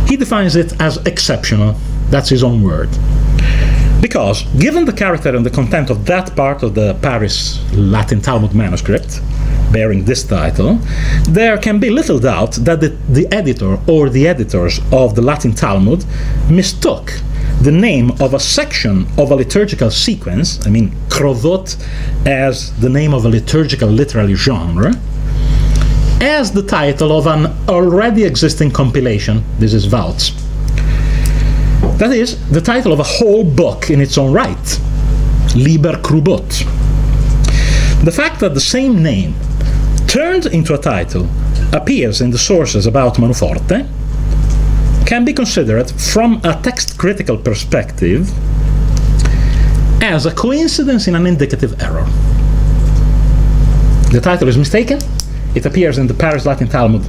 He defines it as exceptional. That's his own word. Because, given the character and the content of that part of the Paris Latin Talmud manuscript, bearing this title, there can be little doubt that the, the editor or the editors of the Latin Talmud mistook the name of a section of a liturgical sequence, I mean, Krovot as the name of a liturgical literary genre, as the title of an already existing compilation. This is Wout's. That is, the title of a whole book in its own right, Liber Krubot. The fact that the same name turned into a title appears in the sources about Manuforte can be considered from a text critical perspective as a coincidence in an indicative error. The title is mistaken. It appears in the Paris Latin Talmud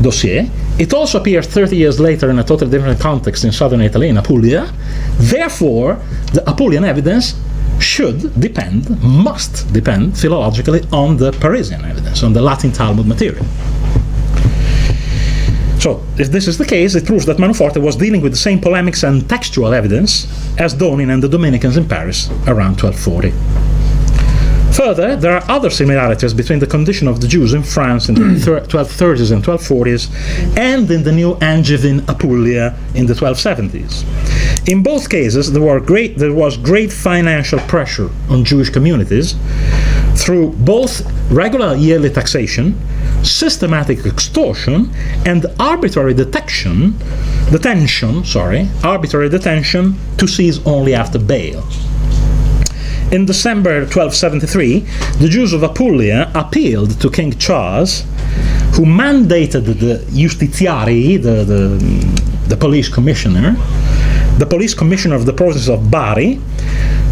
dossier. It also appears 30 years later in a totally different context in southern Italy, in Apulia. Therefore, the Apulian evidence should depend, must depend philologically on the Parisian evidence, on the Latin Talmud material. So, if this is the case, it proves that Manuforte was dealing with the same polemics and textual evidence as Donin and the Dominicans in Paris around 1240. Further, there are other similarities between the condition of the Jews in France in the (clears throat) 1230s and 1240s and in the new Angevin Apulia in the 1270s. In both cases, there, were great, there was great financial pressure on Jewish communities through both regular yearly taxation systematic extortion and arbitrary detection, detention, sorry, arbitrary detention to seize only after bail. In December 1273, the Jews of Apulia appealed to King Charles, who mandated the justiciari, the, the, the police commissioner, the police commissioner of the province of Bari,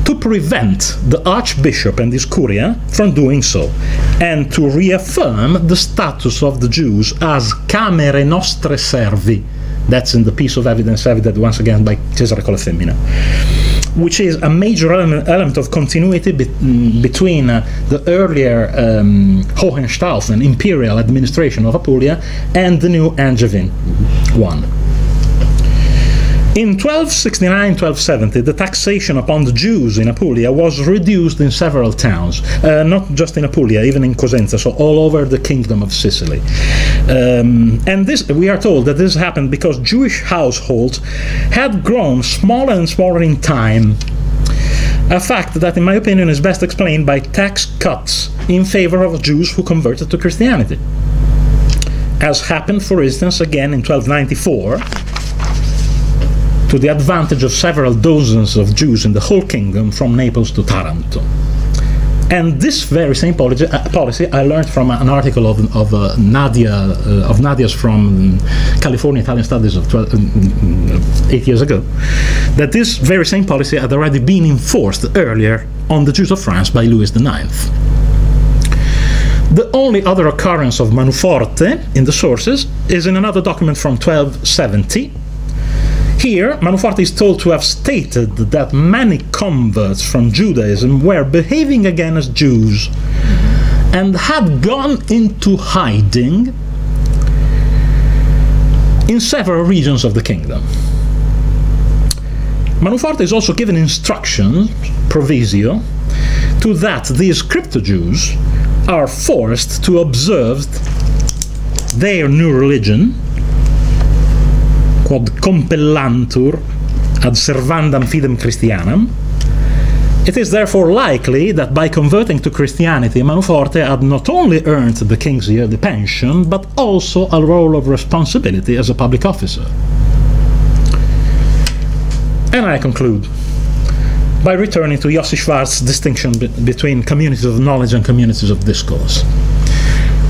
to prevent the archbishop and his curia from doing so, and to reaffirm the status of the Jews as camere nostre servi. That's in the piece of evidence evident once again by Cesare Colafemmina which is a major element, element of continuity be, between uh, the earlier um, Hohenstaufen imperial administration of Apulia and the new Angevin one. In 1269-1270, the taxation upon the Jews in Apulia was reduced in several towns, uh, not just in Apulia, even in Cosenza, so all over the kingdom of Sicily. Um, and this, we are told that this happened because Jewish households had grown smaller and smaller in time. A fact that, in my opinion, is best explained by tax cuts in favor of Jews who converted to Christianity. As happened, for instance, again in 1294 to the advantage of several dozens of Jews in the whole kingdom from Naples to Taranto. And this very same policy, uh, policy I learned from an article of, of uh, Nadia uh, of Nadia's from California Italian Studies of 12, uh, eight years ago, that this very same policy had already been enforced earlier on the Jews of France by Louis IX. The only other occurrence of Manuforte in the sources is in another document from 1270 here, Manuforte is told to have stated that many converts from Judaism were behaving again as Jews and had gone into hiding in several regions of the kingdom. Manuforte is also given instructions, provisio, to that these crypto Jews are forced to observe their new religion compellantur ad servandam fidem Christianam, it is therefore likely that by converting to Christianity, Manuforte had not only earned the king's yearly pension, but also a role of responsibility as a public officer. And I conclude by returning to Yossi Schwartz's distinction be between communities of knowledge and communities of discourse.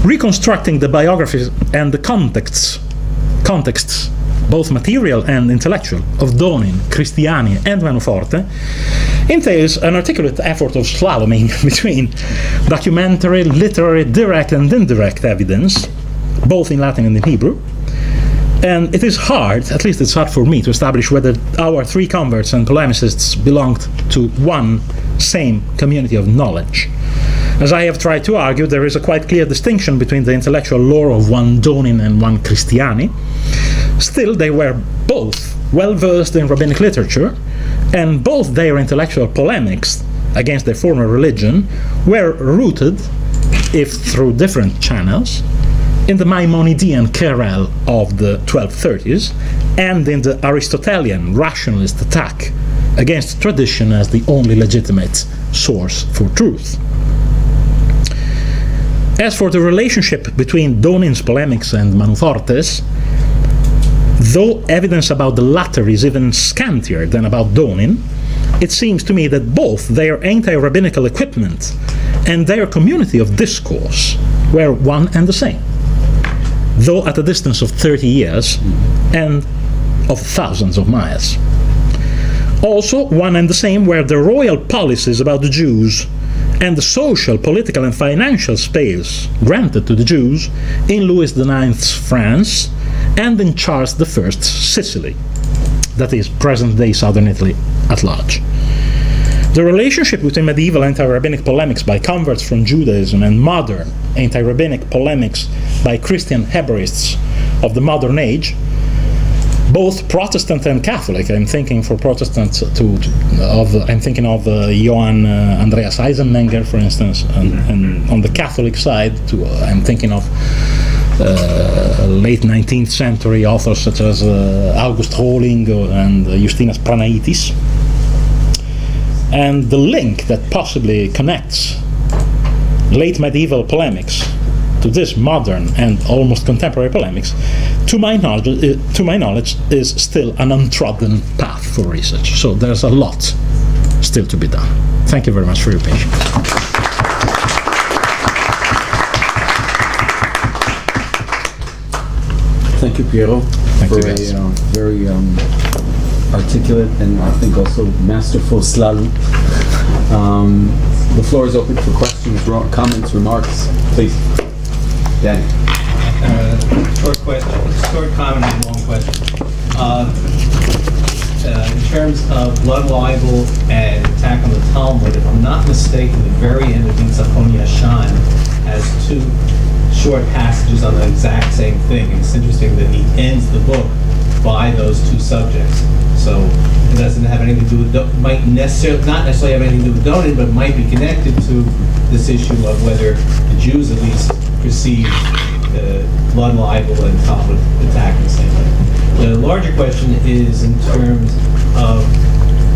Reconstructing the biographies and the contexts, contexts both material and intellectual, of Donin, Cristiani, and Manuforte, entails an articulate effort of slaloming (laughs) between documentary, literary, direct, and indirect evidence, both in Latin and in Hebrew. And it is hard, at least it's hard for me, to establish whether our three converts and polemicists belonged to one same community of knowledge. As I have tried to argue, there is a quite clear distinction between the intellectual lore of one Donin and one Cristiani. Still, they were both well versed in rabbinic literature, and both their intellectual polemics against their former religion were rooted, if through different channels, in the Maimonidean querelle of the 1230s and in the Aristotelian rationalist attack against tradition as the only legitimate source for truth. As for the relationship between Donin's polemics and Manuforte's, though evidence about the latter is even scantier than about Donin, it seems to me that both their anti-rabbinical equipment and their community of discourse were one and the same, though at a distance of 30 years and of thousands of miles. Also, one and the same were the royal policies about the Jews and the social, political, and financial space granted to the Jews in Louis IX's France and in Charles I's Sicily, that is, present day southern Italy at large. The relationship between medieval anti rabbinic polemics by converts from Judaism and modern anti rabbinic polemics by Christian Hebraists of the modern age both Protestant and Catholic. I'm thinking for Protestants to, of I'm thinking of uh, Johann uh, Andreas Eisenmenger, for instance, and, and, on the Catholic side, to, uh, I'm thinking of late 19th century authors such as uh, August Rohling and Justinas Pranaitis. And the link that possibly connects late medieval polemics to this modern and almost contemporary polemics, to my knowledge, uh, to my knowledge, is still an untrodden path for research. So there's a lot still to be done. Thank you very much for your patience. Thank you, Piero, Thank for you, guys. a uh, very um, articulate and I think also masterful slalom. Um, the floor is open for questions, ro- comments, remarks. Please. Danny. Uh, Short question, short comment and long question. Uh, uh, In terms of blood libel and attack on the Talmud, if I'm not mistaken, the very end of Nitzachon Yashan has two short passages on the exact same thing. And It's interesting that he ends the book by those two subjects. So it doesn't have anything to do with, might necessarily, not necessarily have anything to do with donating, but might be connected to this issue of whether the Jews at least perceive uh, blood libel and Talmud attack the same way. The larger question is in terms of,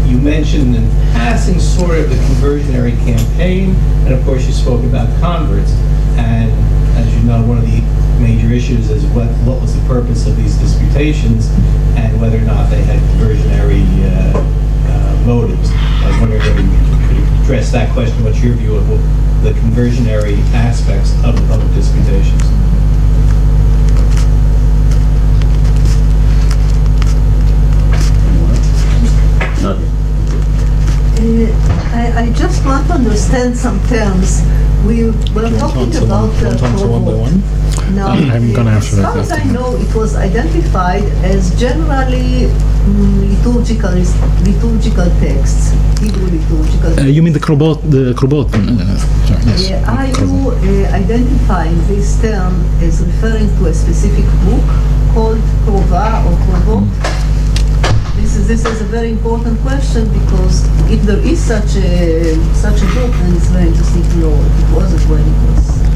you mentioned in passing sort of the conversionary campaign, and of course you spoke about converts. And as you know, one of the major issues is what, what was the purpose of these disputations and whether or not they had conversionary uh, uh, motives. I was wondering whether you could address that question. What's your view of the conversionary aspects of the public disputations? Nadia. Uh, I, I just want to understand some terms. We were talking about the provoke. Now, I'm gonna uh, answer that As far as I know, it was identified as generally mm, liturgical liturgical texts, Hebrew liturgical. Uh, you mean the Krobot, the Krobot, uh, sorry, yes. Uh, are you uh, identifying this term as referring to a specific book called Krova or Krobot? This is, this is a very important question because if there is such a, such a book, then it's very interesting to know it was when it was.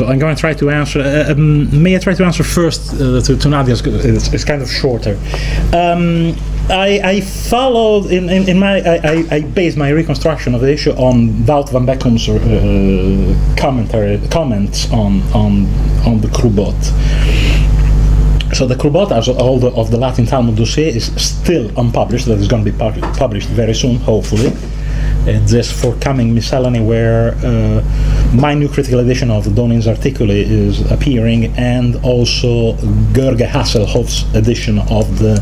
So I'm going to try to answer. Uh, um, may I try to answer first uh, to, to Nadia's? It's, it's kind of shorter. Um, I, I followed in, in, in my I, I, based my reconstruction of the issue on Wout van Bekkum's uh, commentary comments on on on the Krubot. So the Krubot, the, of the Latin Talmud dossier, is still unpublished. That is going to be pub- published very soon, hopefully. It's this forthcoming miscellany where uh, my new critical edition of Donin's Articuli is appearing, and also Görge Hasselhoff's edition of the,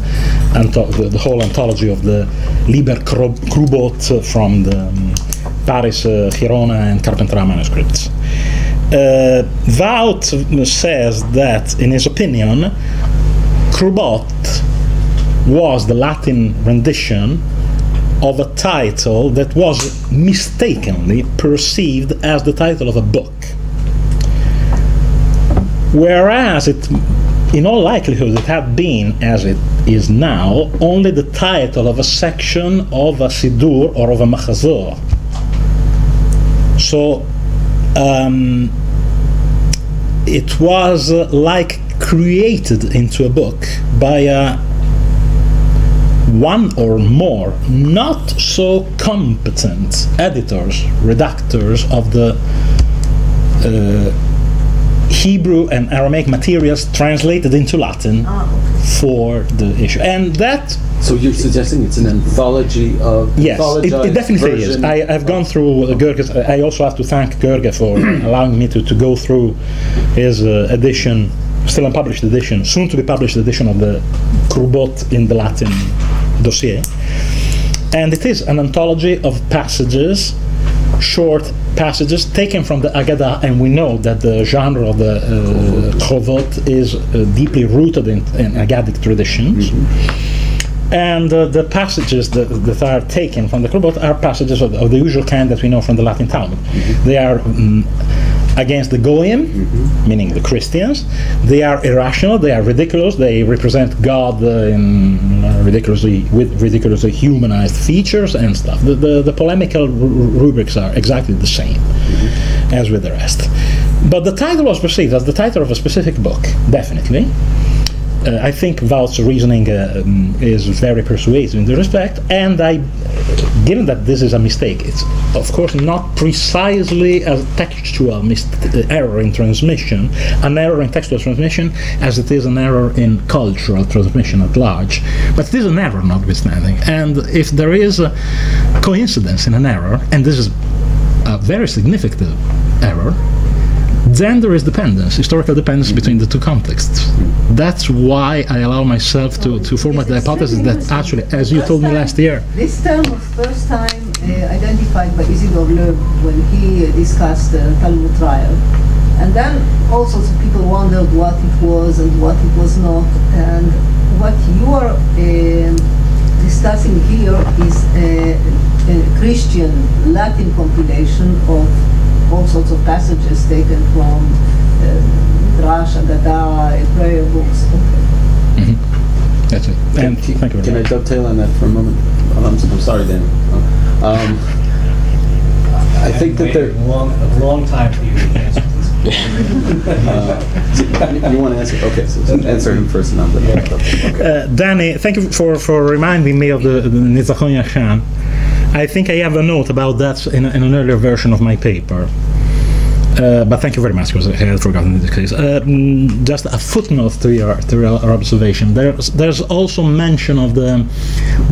the, the whole anthology of the Liber Krubot from the um, Paris, uh, Girona, and Carpentras manuscripts. Uh, Wout says that, in his opinion, Krubot was the Latin rendition of a title that was mistakenly perceived as the title of a book. Whereas it, in all likelihood, it had been, as it is now, only the title of a section of a Sidur or of a Machazor. So, um, it was uh, like created into a book by a one or more not so competent editors, redactors of the uh, Hebrew and Aramaic materials translated into Latin Ah, okay. for the issue. And that So you're suggesting it's an anthology of Yes, it, it definitely is. I, I've gone through uh, Görge's. I also have to thank Gerge for (clears throat) allowing me to, to go through his uh, edition, still unpublished edition, soon to be published edition of the Krubot in the Latin dossier. And it is an anthology of passages, short passages taken from the Agadah, and we know that the genre of the uh, Kruvot is uh, deeply rooted in, in Agadic traditions. And uh, the passages that, that are taken from the Krubot are passages of, of the usual kind that we know from the Latin Talmud. They are mm, against the Goyim, meaning the Christians. They are irrational. They are ridiculous. They represent God uh, in uh, ridiculously with ridiculously humanized features and stuff. The the, the polemical ru- rubrics are exactly the same as with the rest. But the title was perceived as the title of a specific book, definitely. Uh, I think Wout's reasoning uh, um, is very persuasive in this respect, and I, given that this is a mistake, it's of course not precisely a textual uh, error in transmission, an error in textual transmission, as it is an error in cultural transmission at large. But it is an error, notwithstanding. And if there is a coincidence in an error, and this is a very significant error, then there is dependence, historical dependence between the two contexts. That's why I allow myself to, to formulate the hypothesis that actually, as you told me last year, This term was first time uh, identified by Isidore Loeb when he uh, discussed the Talmud trial. And then all sorts of people wondered what it was and what it was not. And what you are um discussing here is a, a Christian Latin compilation of all sorts of passages taken from uh, Midrash, Agadah, prayer books. Okay. exactly. And thank you Can very I dovetail on that for a moment? Um, I'm, I'm sorry, Dan. Um, I think that there. Waited a long, a long time for you to answer this. (laughs) Uh, you want to answer? Okay, so answer him first, and I'm going Uh, Danny, thank you for, for reminding me of the, the Nitzachon Yashan. I think I have a note about that in, in an earlier version of my paper. Uh, but thank you very much because I had forgotten this case. Uh, mm, just a footnote to your, to your observation. There's, there's also mention of the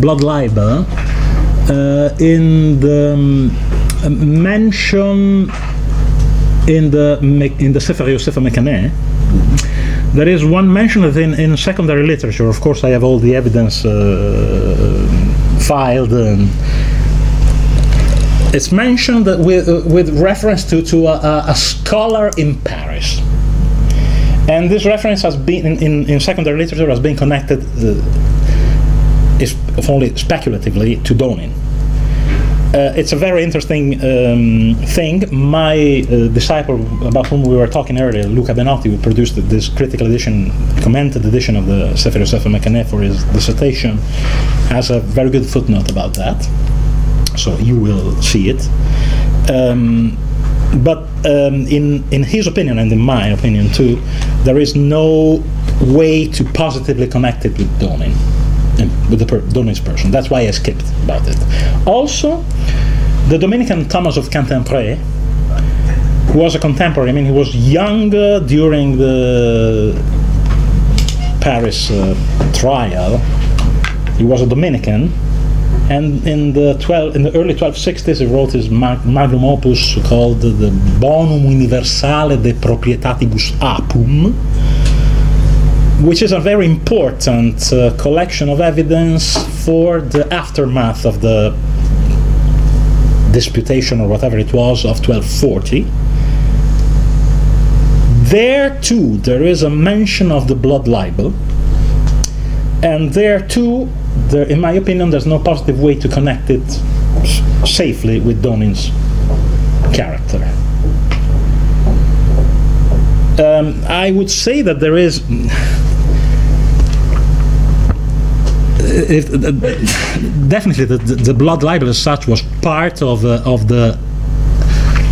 blood libel uh, in the um, mention in the in the Sefer Yosef Mekaneh. There is one mention in, in secondary literature. Of course, I have all the evidence uh, filed. And it's mentioned with, uh, with reference to, to a, a- scholar in Paris. And this reference has been, in, in, in secondary literature, has been connected, uh, if, only speculatively, to Donin. Uh, it's a very interesting um, thing. My uh, disciple, about whom we were talking earlier, Luca Benotti, who produced this critical edition, commented edition of the Sefer Yosef Mekaneh for his dissertation, has a very good footnote about that. So you will see it. Um, but um, in, in his opinion, and in my opinion too, there is no way to positively connect it with Donin with the per- Donin's person. That's why I skipped about it. Also, the Dominican Thomas of Cantimpré, who was a contemporary, I mean, he was younger during the Paris uh, trial. He was a Dominican, and in the 12, in the early 1260s, he wrote his magnum opus called the Bonum Universale de Proprietatibus Apum, which is a very important uh, collection of evidence for the aftermath of the disputation or whatever it was of 1240. There too, there is a mention of the blood libel, and there too, there, in my opinion, there's no positive way to connect it safely with Donin's character. Um, I would say that there is if, uh, definitely the, the blood libel as such was part of, uh, of the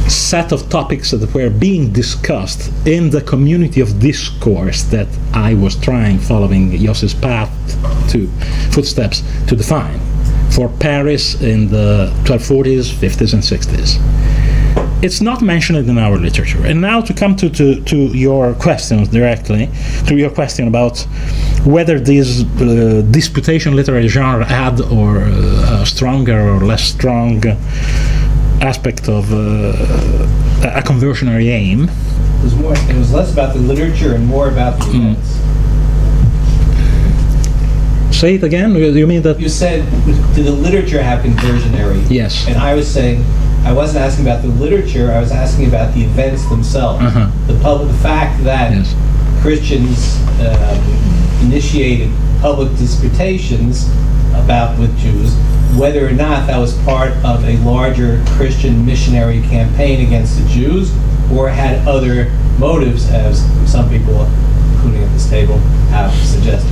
set of topics that were being discussed in the community of discourse that I was trying, following Yoss's path to footsteps, to define for Paris in the 1240s, 50s, and 60s. It's not mentioned in our literature. And now to come to, to, to your questions directly, to your question about whether this uh, disputation literary genre had or uh, stronger or less strong aspect of uh, a conversionary aim. It was more, it was less about the literature and more about the Hmm. events. Say it again. You you mean that? You said, did the literature have conversionary? Yes. And I was saying, I wasn't asking about the literature, I was asking about the events themselves. Uh-huh. The public, the fact that Yes. Christians um, initiated public disputations about with Jews, whether or not that was part of a larger Christian missionary campaign against the Jews, or had other motives, as some people, including at this table, have suggested.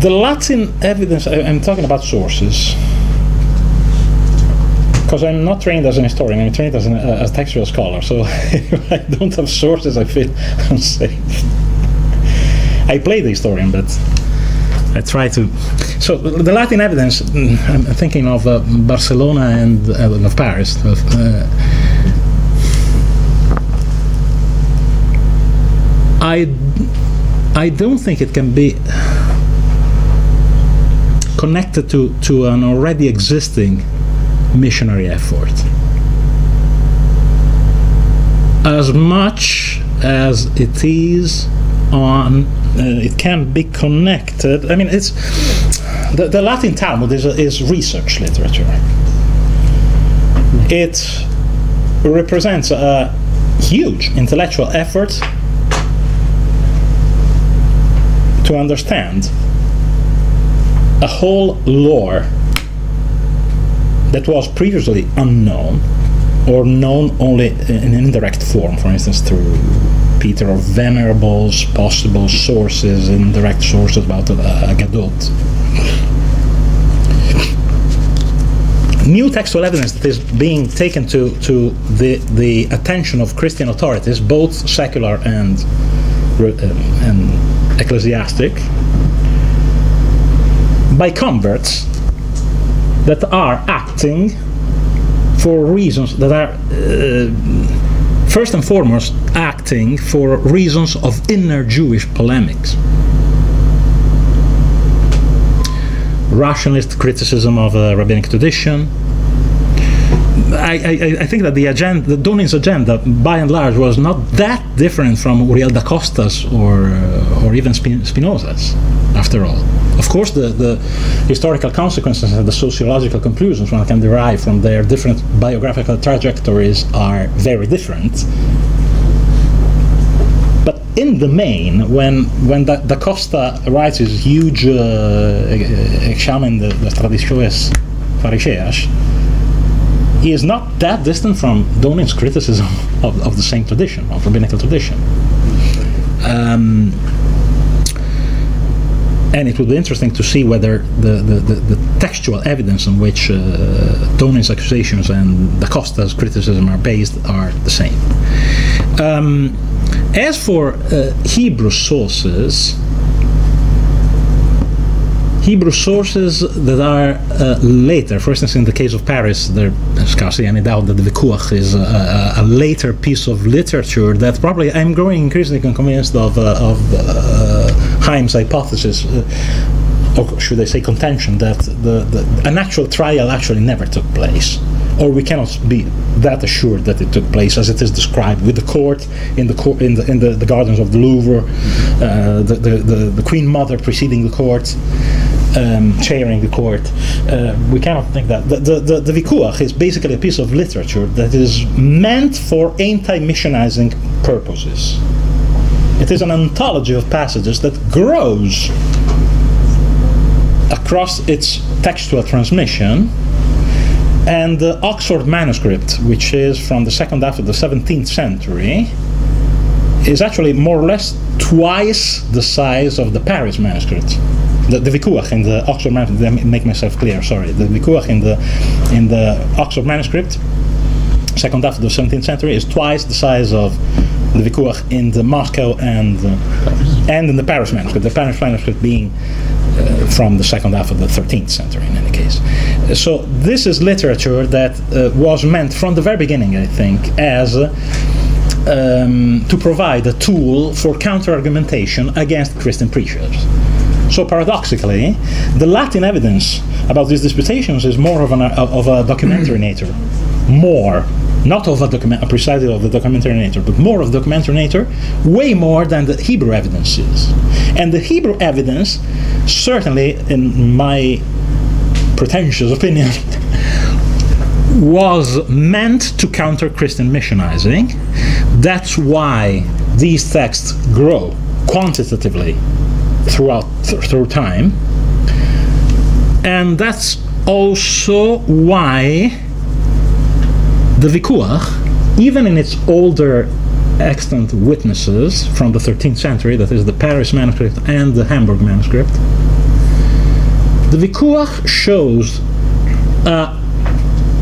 The Latin evidence, I, I'm talking about sources, because I'm not trained as an historian, I'm trained as, an, uh, as a textual scholar, so (laughs) I don't have sources, I feel (laughs) unsafe. I play the historian, but I try to. So the Latin evidence, mm, I'm thinking of uh, Barcelona and uh, of Paris. Of, uh, I, I don't think it can be connected to, to an already existing missionary effort. As much as it is on, uh, it can be connected. I mean, it's the, the Latin Talmud is, is research literature. It represents a huge intellectual effort to understand a whole lore that was previously unknown or known only in an indirect form, for instance, through Peter of Venerables, possible sources, indirect sources about uh, Gadot. New textual evidence that is being taken to, to the, the attention of Christian authorities, both secular and, uh, and ecclesiastic, by converts that are acting for reasons that are uh, first and foremost acting for reasons of inner Jewish polemics. Rationalist criticism of a rabbinic tradition. I, I, I think that the agenda, the Donin's agenda, by and large, was not that different from Uriel da Costa's or, uh, or even Spinoza's, after all. Of course, the, the historical consequences and the sociological conclusions one can derive from their different biographical trajectories are very different. But in the main, when when da, da Costa writes his huge uh, examen de las tradiciones fariseas, he is not that distant from Donin's criticism of, of the same tradition, of rabbinical tradition. Um, and it would be interesting to see whether the, the, the, the textual evidence on which uh, accusations and Da Costa's criticism are based are the same. Um, as for uh, Hebrew sources, Hebrew sources that are uh, later, for instance, in the case of Paris, there's scarcely any doubt that the Vikuach is a, a, later piece of literature that probably I'm growing increasingly convinced of, uh, of uh, Haim's hypothesis, uh, or should I say contention, that the, the, an actual trial actually never took place or we cannot be that assured that it took place as it is described with the court in the court in the in the, the gardens of the Louvre, uh, the, the, the, the Queen Mother preceding the court. Um, chairing the court, uh, we cannot think that the the, the, the Vikuach is basically a piece of literature that is meant for anti-missionizing purposes. It is an anthology of passages that grows across its textual transmission and the Oxford manuscript, which is from the second half of the 17th century, is actually more or less twice the size of the Paris manuscript. The, the Vikuach in the Oxford manuscript, let me make myself clear, sorry. The Vikuach in the, in the Oxford manuscript, second half of the 17th century, is twice the size of the Vikuach in the Moscow and, uh, and in the Paris manuscript. The Paris manuscript being uh, from the second half of the 13th century in any case. So this is literature that uh, was meant from the very beginning, I think, as um, to provide a tool for counter-argumentation against Christian preachers. So paradoxically, the Latin evidence about these disputations is more of, an, of a documentary nature, more not of a document, precisely of the documentary nature, but more of documentary nature, way more than the Hebrew evidence is. And the Hebrew evidence, certainly, in my pretentious opinion, (laughs) was meant to counter Christian missionizing. That's why these texts grow quantitatively throughout th- through time, and that's also why the Vikuach, even in its older extant witnesses from the 13th century, that is the Paris manuscript and the Hamburg manuscript, the Vikuach shows a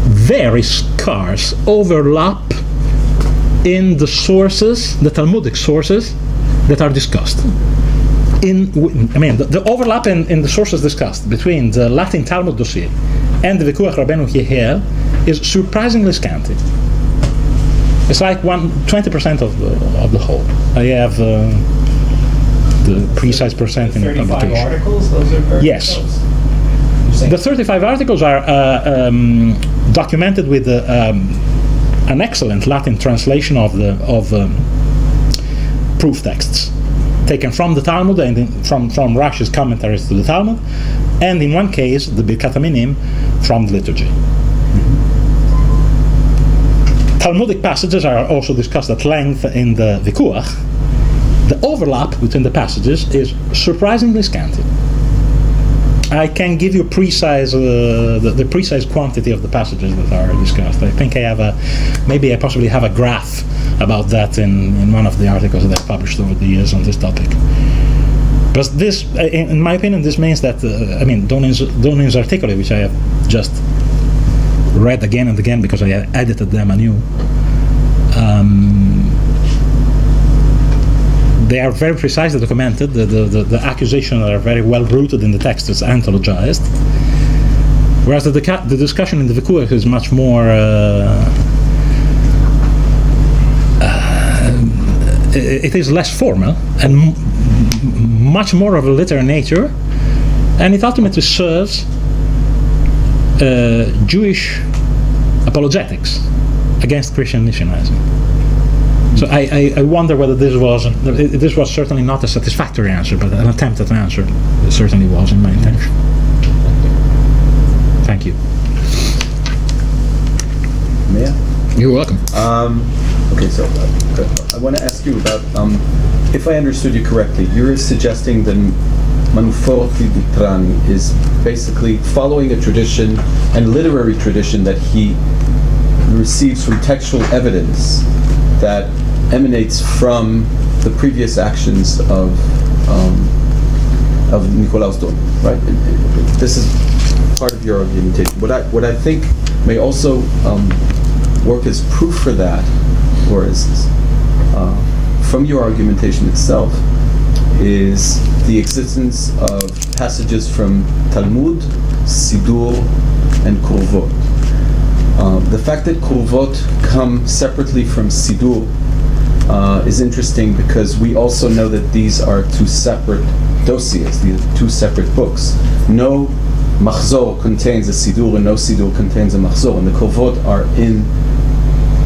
very scarce overlap in the sources, the Talmudic sources that are discussed. In, I mean, the, the overlap in, in, the sources discussed between the Latin Talmud dossier and the Vikuach Rabbeinu Yehiel is surprisingly scanty. It's like one, 20% of the, of the whole. I have uh, the precise percent in the publication. articles? Those are yes. The 35 articles are uh, um, documented with uh, um, an excellent Latin translation of the of um, proof texts taken from the Talmud and in, from from Rashi's commentaries to the Talmud, and in one case the Birkat Minim from the liturgy. Talmudic passages are also discussed at length in the Vikuach. The overlap between the passages is surprisingly scanty. I can give you precise uh, the, the precise quantity of the passages that are discussed. I think I have a maybe I possibly have a graph about that in, in one of the articles that I've published over the years on this topic. But this, uh, in in my opinion, this means that uh, I mean Donin's Donin's article, which I have just read again and again because I edited them anew. Um, they are very precisely documented. The, the, the, the accusations are very well rooted in the text. It's anthologized. Whereas the, the discussion in the Vikuach is much more. Uh, uh, it is less formal and much more of a literary nature, and it ultimately serves Jewish apologetics against Christian missionizing. So I, I, I wonder whether this was this was certainly not a satisfactory answer, but an attempt at an answer it certainly was in my intention. Thank you. May I? You're welcome. Um, okay, so uh, I want to ask you about, um, if I understood you correctly, you're suggesting that Manforti di Trani is basically following a tradition and literary tradition that he receives from textual evidence that emanates from the previous actions of um, of Nicolaus Donin, right? This is part of your argumentation. What I what I think may also um, work as proof for that, or as uh, from your argumentation itself, is the existence of passages from Talmud, Sidur, and Kurvot. Uh, the fact that Kurvot come separately from Sidur uh, is interesting because we also know that these are two separate dossiers, these are two separate books. No Machzor contains a Sidur and no Sidur contains a Machzor, and the Kurvot are in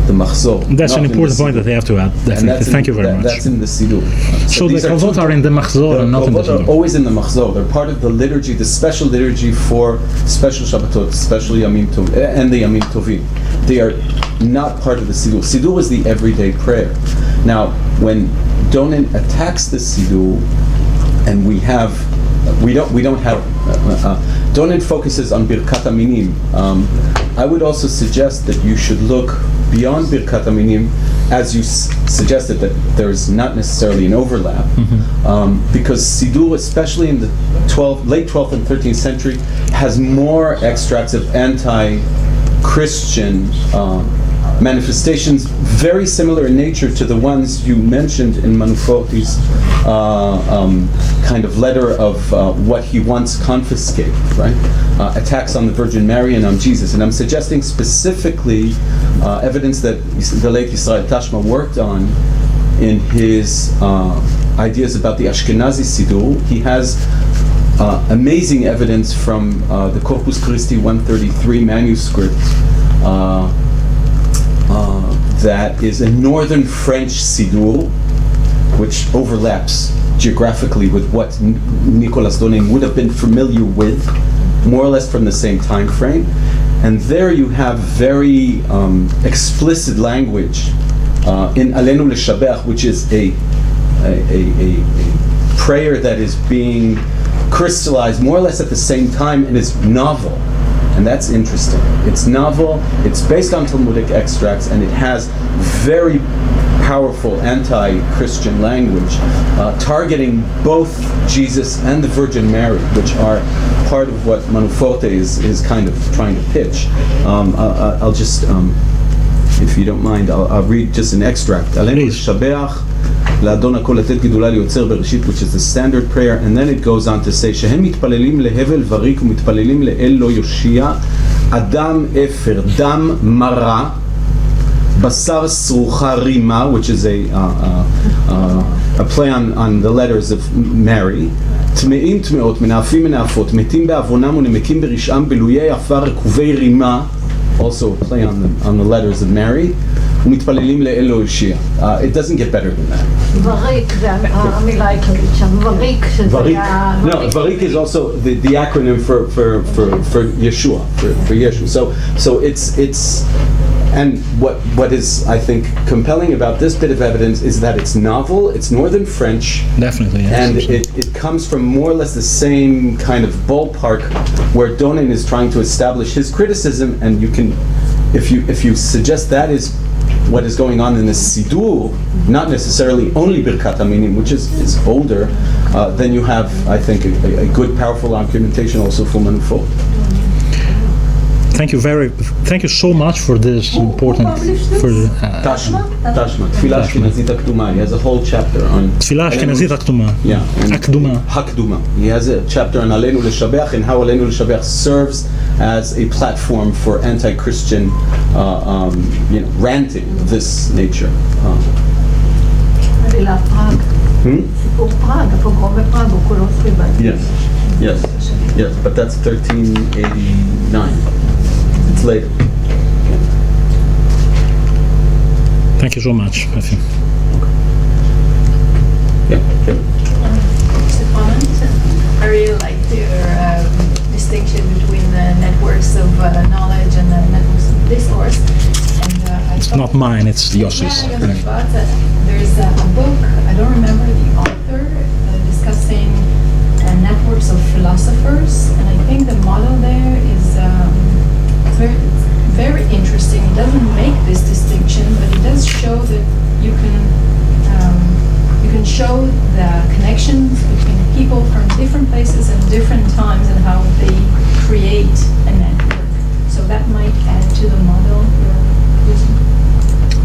the Machzor. That's an important point that they have to add. Definitely. that's in- Thank you very that- much. That's in the Sidur. Uh, So the are Kavot are in the Machzor and not in the Kavot are always in the Machzor. They're part of the liturgy, the special liturgy for special Shabbatot, especially Yamim Tov, eh, and the Yamim Tovim. They are not part of the Sidur. Sidur is the everyday prayer. Now, when Donin attacks the Sidur, and we have, we don't, we don't have, uh, uh, Donin focuses on Birkat HaMinim. Um, I would also suggest that you should look beyond Birkat HaMinim, as you s- suggested that there's not necessarily an overlap, um, because Sidur, especially in the 12, late 12th and 13th century, has more extracts of anti-Christian um, manifestations, very similar in nature to the ones you mentioned in Manuforti's uh, um, kind of letter of uh, what he wants confiscated, right? Uh, attacks on the Virgin Mary and on Jesus. And I'm suggesting specifically uh, evidence that the late Israel Ta-Shma worked on in his uh, ideas about the Ashkenazi Siddur. He has uh, amazing evidence from uh, the Corpus Christi 133 manuscript uh, uh, that is a northern French Siddur, which overlaps geographically with what Nicolas Donin would have been familiar with, more or less from the same time frame. And there you have very um, explicit language uh, in Aleinu Leshabeach, which is a, a, a, a, a prayer that is being crystallized more or less at the same time and is novel. And that's interesting. It's novel, it's based on Talmudic extracts, and it has very powerful anti Christian language uh, targeting both Jesus and the Virgin Mary, which are part of what Manuforte is, is kind of trying to pitch. Um, I- I- I'll just, um, if you don't mind, I'll, I'll read just an extract. עלינו Please. לשבח, לאדון הכל לתת גדולה ליוצר בראשית, which is the standard prayer, and then it goes on to say שהם מתפללים להבל וריק ומתפללים לאל לא יושיע, אדם אפר, דם מרה, בשר סרוחה רימה, which is a, uh, uh, uh, a play on, on the letters of Mary, טמאים טמאות, מנאפים מנאפות, מתים בעוונם ונמקים ברשעם, בלויי עפר רקובי רימה, also a play on the, on the letters of Mary, ומתפללים לאל לא יושיע. Uh, it doesn't get better than that. וריק, זה המילה העיקרית שם, וריק, שזה Varik. היה... No, Varik is also the, the acronym for, for, for, for Yeshua, for, for Yeshua. So, so it's, it's and what, what is, I think, compelling about this bit of evidence is that it's novel, it's Northern French, Definitely, yes. and it, it comes from more or less the same kind of ballpark where Donin is trying to establish his criticism, and you can, if you if you suggest that is what is going on in the Sidur, not necessarily only Birkat HaMinim, which is, is older, uh, then you have, I think, a, a good, powerful argumentation also for Manufo thank you very, thank you so much for this important. For uh, Ta-Shma, Ta-Shma, Tfilah Ashkenazit Akduma. He has a whole chapter on Tfilah Ashkenazit Akduma. Yeah, Akduma. Hakduma. He has a chapter on Aleinu Leshabeach and how Aleinu Leshabeach serves as a platform for anti-Christian, uh, um, you know, ranting of this nature. Um, hmm? Yes. Yes, yes, but that's 1389. It's later. Thank you so much. I think. Yeah. okay. Just a comment. I really like your um, distinction between the networks of uh, knowledge and the networks of discourse. And uh, I It's not mine, it's Yossi's. Yeah, Yossi, but uh, there's a, a book, I don't remember the author, uh, discussing uh, networks of philosophers. And I think the model there is um, it's very, very interesting. It doesn't make this distinction, but it does show that you can um, you can show the connections between people from different places and different times and how they create a network. So that might add to the model you're using.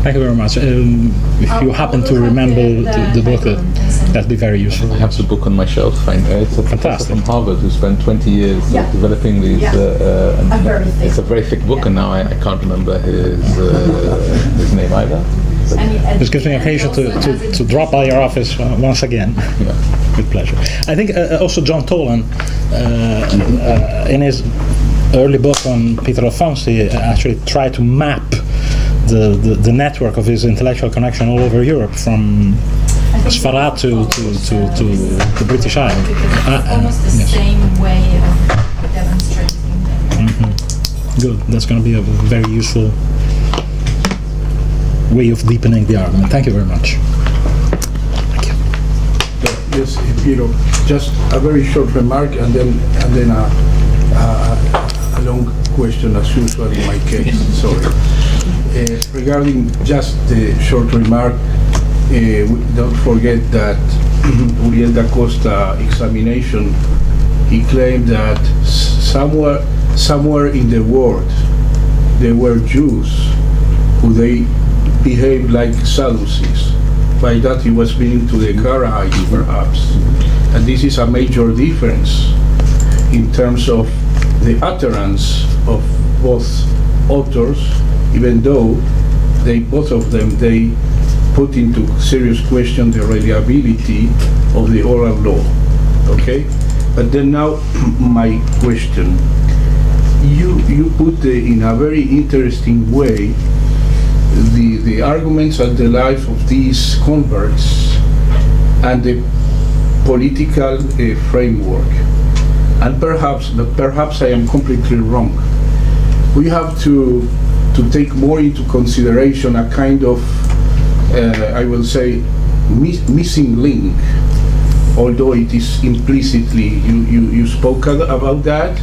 Thank you very much. Um, if I'll- you happen to remember the- the, the the book, uh, title and send it. that'd be very useful. I have the book on my shelf. I, uh, it's a professor Fantastic. from Harvard who spent 20 years uh, Yeah. developing these. Yeah. Uh, uh, and A very thick It's a very thick book, Yeah. and now I, I can't remember his uh, his name either. But, This gives me occasion to, to, to drop by your office uh, once again. yeah. With pleasure. I think uh, also John Tolan, uh, uh, in his early book on Peter Alfonsi, actually tried to map the, the, the network of his intellectual connection all over Europe, from I Sfarad to, to, to, to the British Isles. Because it's Uh, almost the yes. same way of of demonstrating that. Good. That's going to be a very useful way of deepening the argument. Thank you very much. Thank you. Yes, you know, just a very short remark and then, and then a, a, a long question as usual in my case, sorry. Uh, Regarding just the short remark, uh, don't forget that (clears throat) Uriel da Costa examination, he claimed that somewhere, somewhere in the world, there were Jews who they behaved like Sadducees. By that he was meaning to the Karaites perhaps. And this is a major difference in terms of the utterance of both authors, even though they, both of them, they put into serious question the reliability of the oral law. Okay? But then now (clears throat) my question. You, you put the, in a very interesting way the, the arguments and the life of these converts and the political uh, framework. And perhaps, perhaps I am completely wrong. We have to, to take more into consideration a kind of, uh, I will say, mis- missing link, although it is implicitly, you, you, you spoke about that,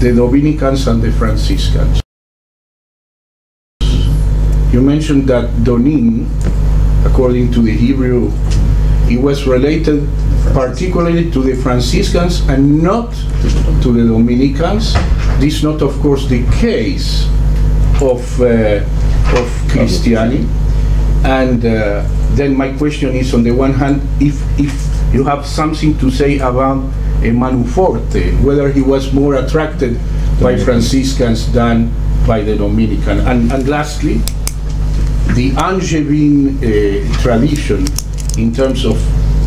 the Dominicans and the Franciscans. You mentioned that Donin, according to the Hebrew, it was related particularly to the Franciscans and not to the Dominicans. This is not, of course, the case of, uh, of Christianity. And uh, then my question is, on the one hand, if, if you have something to say about Emmanuel Forte, whether he was more attracted by Franciscans than by the Dominican. And, and lastly, the Angevin uh, tradition in terms of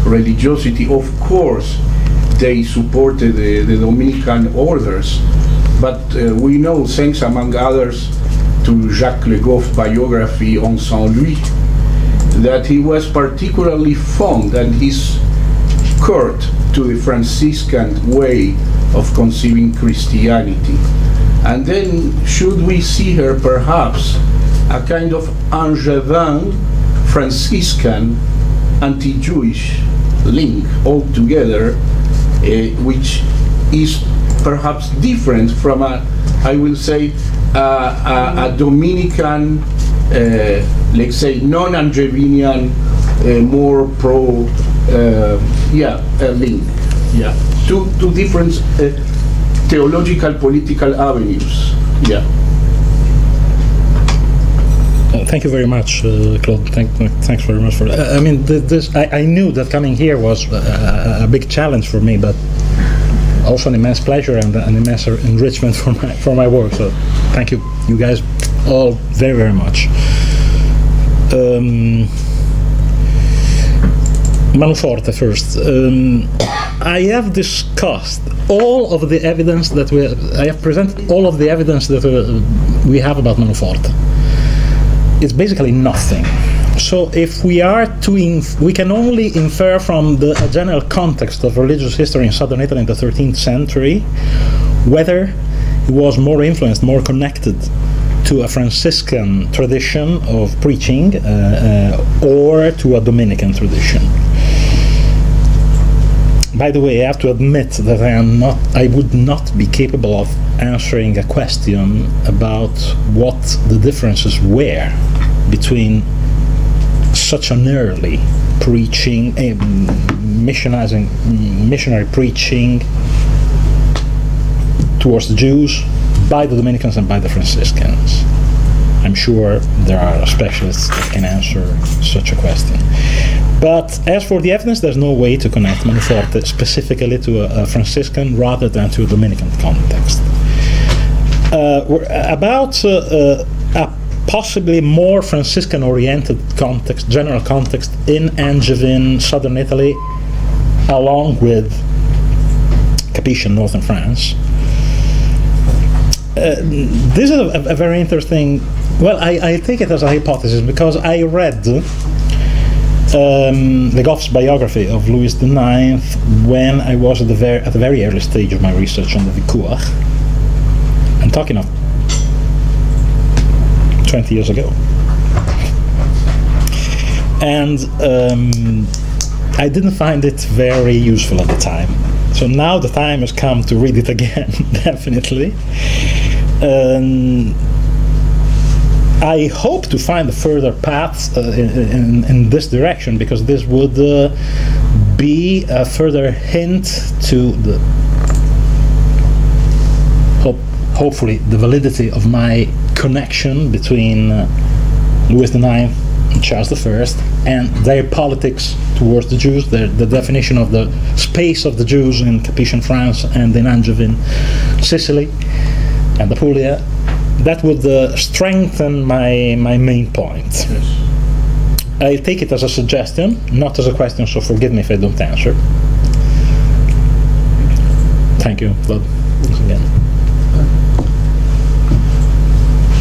religiosity, of course, they supported the, the Dominican orders, but uh, we know, thanks among others to Jacques Le Goff biography on Saint Louis, that he was particularly fond and he's court to the Franciscan way of conceiving Christianity. And then, should we see her perhaps a kind of Angevin Franciscan anti-Jewish link altogether, uh, which is perhaps different from a, I will say, a, a, Dominican, uh, let's say, non-Angevinian, uh, more pro, uh, yeah, link. Yeah, two two different uh, theological political avenues. Yeah. Uh, Thank you very much, Claude. Thank, thanks very much for that. I mean, th- this I, I knew that coming here was a big challenge for me, but also an immense pleasure and an immense enrichment for my for my work. So, thank you, you guys, all very very much. Um, Manuforte first. Um, I have discussed all of the evidence that we. I have presented all of the evidence that uh, we have about Manuforte it's basically nothing. So if we are to, inf- we can only infer from the general context of religious history in southern Italy in the 13th century whether it was more influenced, more connected to a Franciscan tradition of preaching uh, uh, or to a Dominican tradition. By the way, I have to admit that I am not. I would not be capable of answering a question about what the differences were between such an early preaching, eh, missionizing, missionary preaching towards the Jews by the Dominicans and by the Franciscans. I'm sure there are specialists that can answer such a question. But as for the evidence, there's no way to connect Manuforte specifically to a, a Franciscan rather than to a Dominican context. Uh, about uh, uh, a possibly more Franciscan-oriented context, general context in Angevin, southern Italy, along with Capetian, northern France. Uh, this is a, a very interesting. Well, I, I take it as a hypothesis because I read um, Le Goff's biography of Louis IX when I was at the very at the very early stage of my research on the Vikuach. I'm talking of 20 years ago, and um, I didn't find it very useful at the time. So now the time has come to read it again, (laughs) definitely. Um, I hope to find a further path uh, in, in, in this direction because this would uh, be a further hint to the hope, hopefully the validity of my connection between uh, Louis IX and Charles I and their politics towards the Jews, the, the definition of the space of the Jews in Capetian France and in Angevin, Sicily, and Apulia. That would uh, strengthen my, my main point. I take it as a suggestion, not as a question, so forgive me if I don't answer. Thank you, Claude, once again.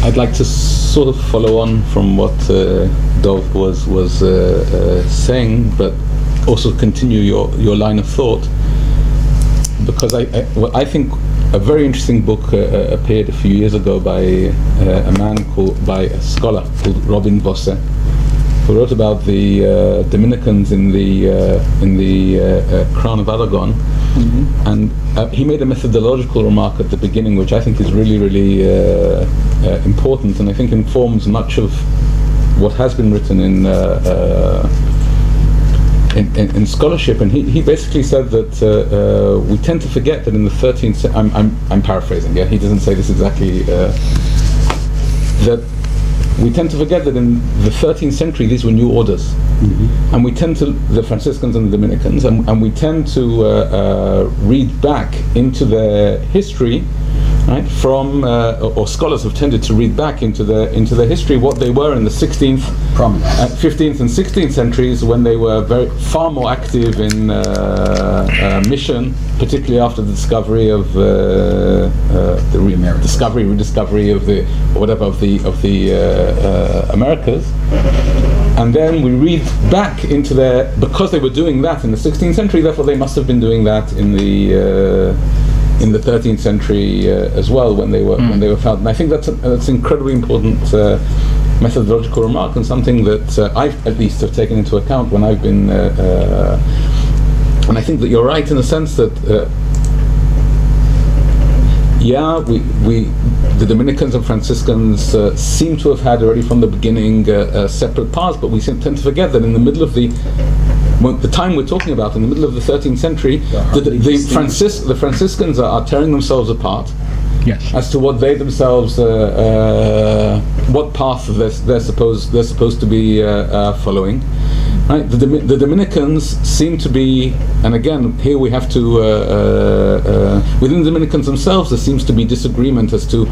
I'd like to sort of follow on from what uh, Dov was was uh, uh, saying, but also continue your, your line of thought, because I I, well, I think a very interesting book uh, uh, appeared a few years ago by uh, a man called by a scholar called Robin Vose, who wrote about the Dominicans in the in the Crown of Aragon, and uh, he made a methodological remark at the beginning, which I think is really really uh, uh, important, and I think informs much of what has been written in. Uh, uh, in, in, in scholarship, and he, he basically said that uh, we tend to forget that in the 13th century, I'm, I'm, I'm paraphrasing, yeah, he doesn't say this exactly, that we tend to forget that in the 13th century these were new orders. And we tend to, the Franciscans and the Dominicans, and, and we tend to uh, uh, read back into their history, right, from, uh, or or scholars have tended to read back into their, into their history what they were in the 16th, uh, 15th and 16th centuries when they were very, far more active in uh, uh, mission, particularly after the discovery of uh, uh, the re- discovery, rediscovery of the, whatever, of the, of the uh, uh, Americas. And then we read back into their, because they were doing that in the 16th century, therefore they must have been doing that in the, uh, in the 13th century uh, as well when they were when they were founded. And I think that's a, that's an incredibly important uh, methodological remark and something that uh, I at least have taken into account when I've been. Uh, and I think that you're right in the sense that. Uh, yeah, we, we, the Dominicans and Franciscans uh, seem to have had already from the beginning uh, uh, separate paths, but we seem, tend to forget that in the middle of the the time we're talking about, in the middle of the 13th century, the, hardly the. Francis, the Franciscans are, are tearing themselves apart Yes. as to what they themselves, uh, uh, what path they're, they're supposed they're supposed to be following. Right? The, the Dominicans seem to be, and again, here we have to, uh, uh, uh, within the Dominicans themselves, there seems to be disagreement as to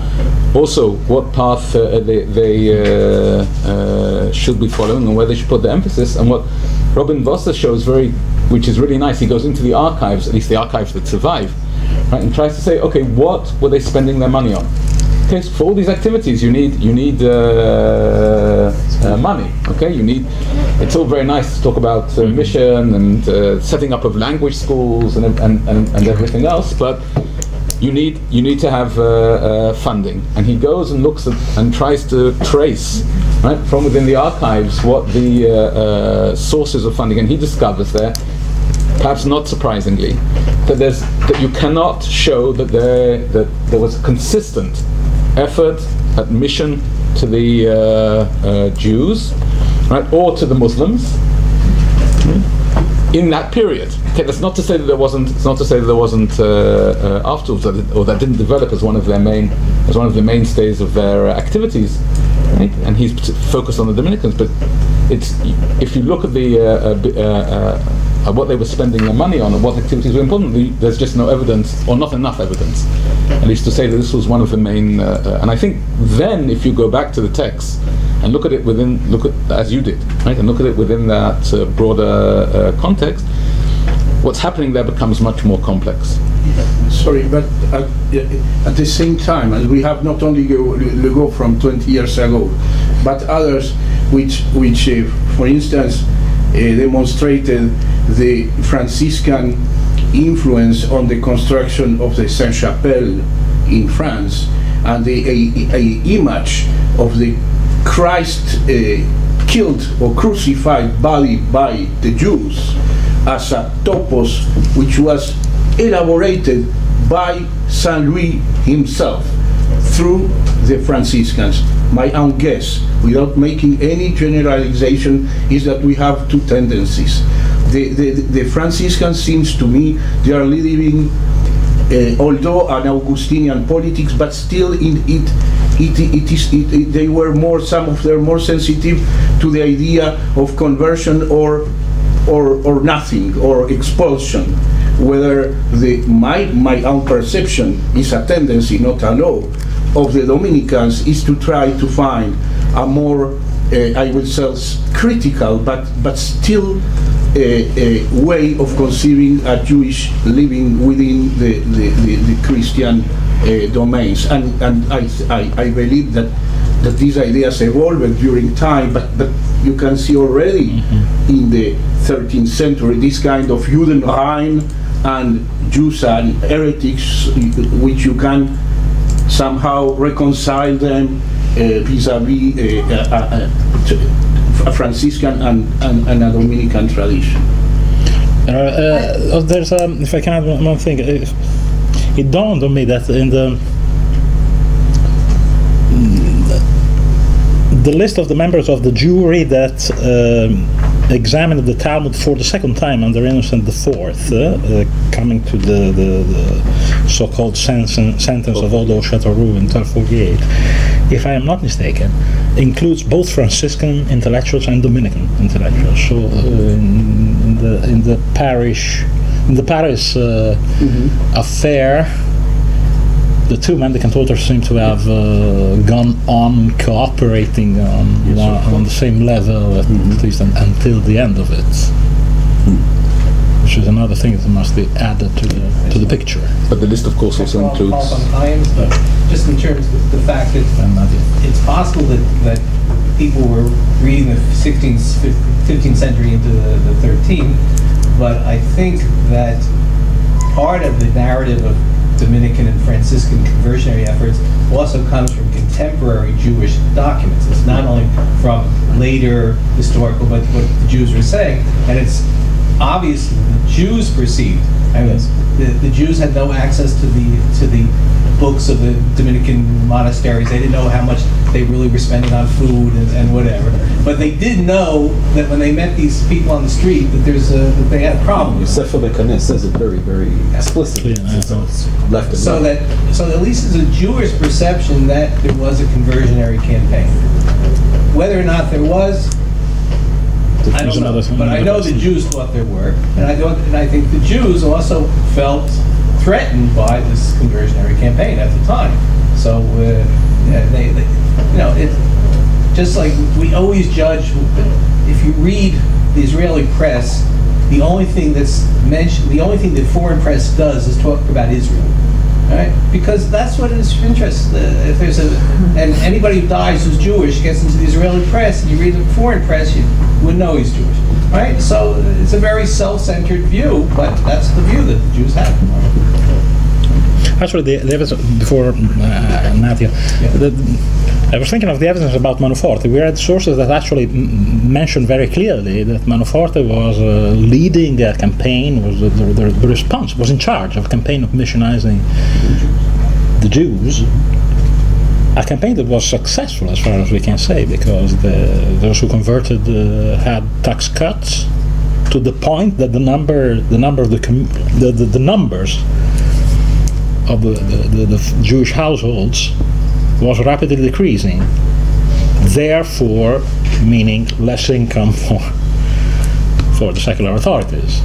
also what path uh, they, they uh, uh, should be following and where they should put the emphasis. And what Robin Vose shows very, which is really nice, he goes into the archives, at least the archives that survive, right, and tries to say, okay, what were they spending their money on? So for all these activities, you need you need uh, uh, money. Okay, you need. It's all very nice to talk about uh, mission and uh, setting up of language schools and, and, and, and everything else, but you need you need to have uh, uh, funding. And he goes and looks at and tries to trace right from within the archives what the uh, uh, sources of funding, and he discovers there perhaps not surprisingly, that there's that you cannot show that there that there was consistent effort at mission to the uh, uh, Jews, right, or to the Muslims hmm, in that period. Okay, that's not to say that there wasn't. It's not to say that there wasn't uh, uh, afterwards, that it, or that didn't develop as one of their main, as one of the mainstays of their uh, activities. Right? And he's focused on the Dominicans, but it's if you look at the uh, uh, uh, uh, uh, what they were spending their money on and what activities were important, there's just no evidence, or not enough evidence, at least to say that this was one of the main. Uh, uh, and I think then, if you go back to the text and look at it within, look at as you did, right, and look at it within that uh, broader uh, context, what's happening there becomes much more complex. Sorry, but at, at the same time, and we have not only go from 20 years ago, but others which, which uh, for instance, uh, demonstrated the Franciscan influence on the construction of the Sainte-Chapelle in France, and the a, a image of the Christ uh, killed or crucified body by the Jews as a topos which was elaborated by Saint Louis himself through the Franciscans. My own guess, without making any generalization, is that we have two tendencies. The, the, the Franciscans seems to me they are living, uh, although an Augustinian politics, but still in it, it, it is it, it- they were more some of them more sensitive to the idea of conversion or or, or nothing or expulsion whether the my my own perception is a tendency not a law of the Dominicans is to try to find a more uh, I would say critical but but still a, a way of conceiving a Jewish living within the, the, the, the Christian uh, domains. And and I, I, I believe that that these ideas evolved during time, but, but you can see already in the 13th century this kind of Judenrein and Jews and heretics, which you can somehow reconcile them uh, vis-à-vis uh, a, a, Franciscan and, and, and a Dominican tradition. Uh, uh, there's um, if I can add one thing, uh, it dawned on me that in the the list of the members of the jury that um, examined the Talmud for the second time under Innocent IV, uh, uh, coming to the, the, the so-called sentence, sentence of Odo Chateauroux in 1248, if I am not mistaken, includes both Franciscan intellectuals and Dominican intellectuals. So uh, in, in the in the parish, in the Paris uh, affair, the two Mendicant orders seem to have uh, gone on cooperating on, one, on the same level, at least un- until the end of it. Which is another thing that must be added to the, to the picture. But the list, of course, also includes. Paul von Hines, but just in terms of the fact that And that is- it's possible that, that people were reading the 16th, 15th century into the, the 13th, but I think that part of the narrative of Dominican and Franciscan conversionary efforts also comes from contemporary Jewish documents. It's not only from later historical, but what the Jews were saying, and it's obviously the Jews perceived. I mean, the, the Jews had no access to the to the books of the Dominican monasteries. They didn't know how much they really were spending on food and, and whatever. But they did know that when they met these people on the street, that there's a that they had a problems. Sefer Bekanes says it very, very explicitly. Yeah, So it's left and So right. that, so at least there's a Jewish perception that there was a conversionary campaign. Whether or not there was, I don't know. But I know the. Jews thought there were, and I don't, and I think the Jews also felt threatened by this conversionary campaign at the time. So, uh, they, they, you know, it, just like we always judge, if you read the Israeli press, the only thing that's mentioned, the only thing that foreign press does is talk about Israel. Right? Because that's what is of interest. Uh, if there's a, and anybody who dies who's Jewish gets into the Israeli press, and you read the foreign press, you would know he's Jewish. Right? So it's a very self-centered view, but that's the view that the Jews have. Actually, the, the evidence before uh, Nadia, the, I was thinking of the evidence about Manoforte. We had sources that actually m- mention very clearly that Manoforte was uh, leading a campaign, was the, the, the response, was in charge of a campaign of missionizing the Jews. A campaign that was successful, as far as we can say, because the, those who converted uh, had tax cuts to the point that the number, the number of the, the, the, the numbers of the, the, the, the Jewish households was rapidly decreasing. Therefore, meaning less income (laughs) for for the secular authorities.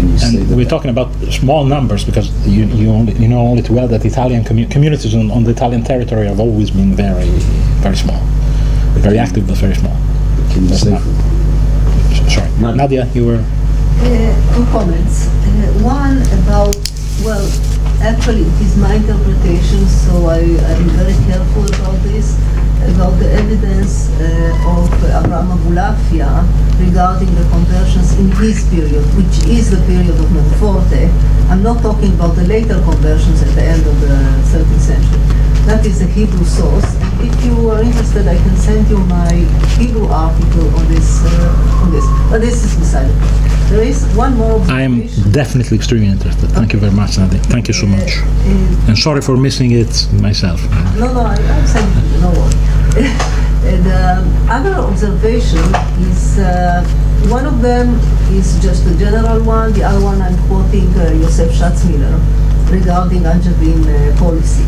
Can you say And that? we're talking about small numbers because you, you only you know only too well that Italian commu- communities on, on the Italian territory have always been very very small, very active but very small. Can you That's say? not- Sorry, Nadia. Nadia, you were. Uh, two comments. Uh, one about, well, actually it is my interpretation, so I am very careful about this, about the evidence uh, of Abraham Abulafia regarding the conversions in his period, which is the period of Monforte. I'm not talking about the later conversions at the end of the 13th century. That is a Hebrew source. If you are interested, I can send you my Hebrew article on this. Uh, on this, but this is beside. There is one more I am definitely extremely interested. Thank you very much, Nadia. Thank you so much. Uh, And sorry for missing it myself. no, no, I, I'm sending you, no worry. And um, other observation is uh, one of them is just a general one. The other one I'm quoting uh, Shatzmiller regarding Angevin uh, policy.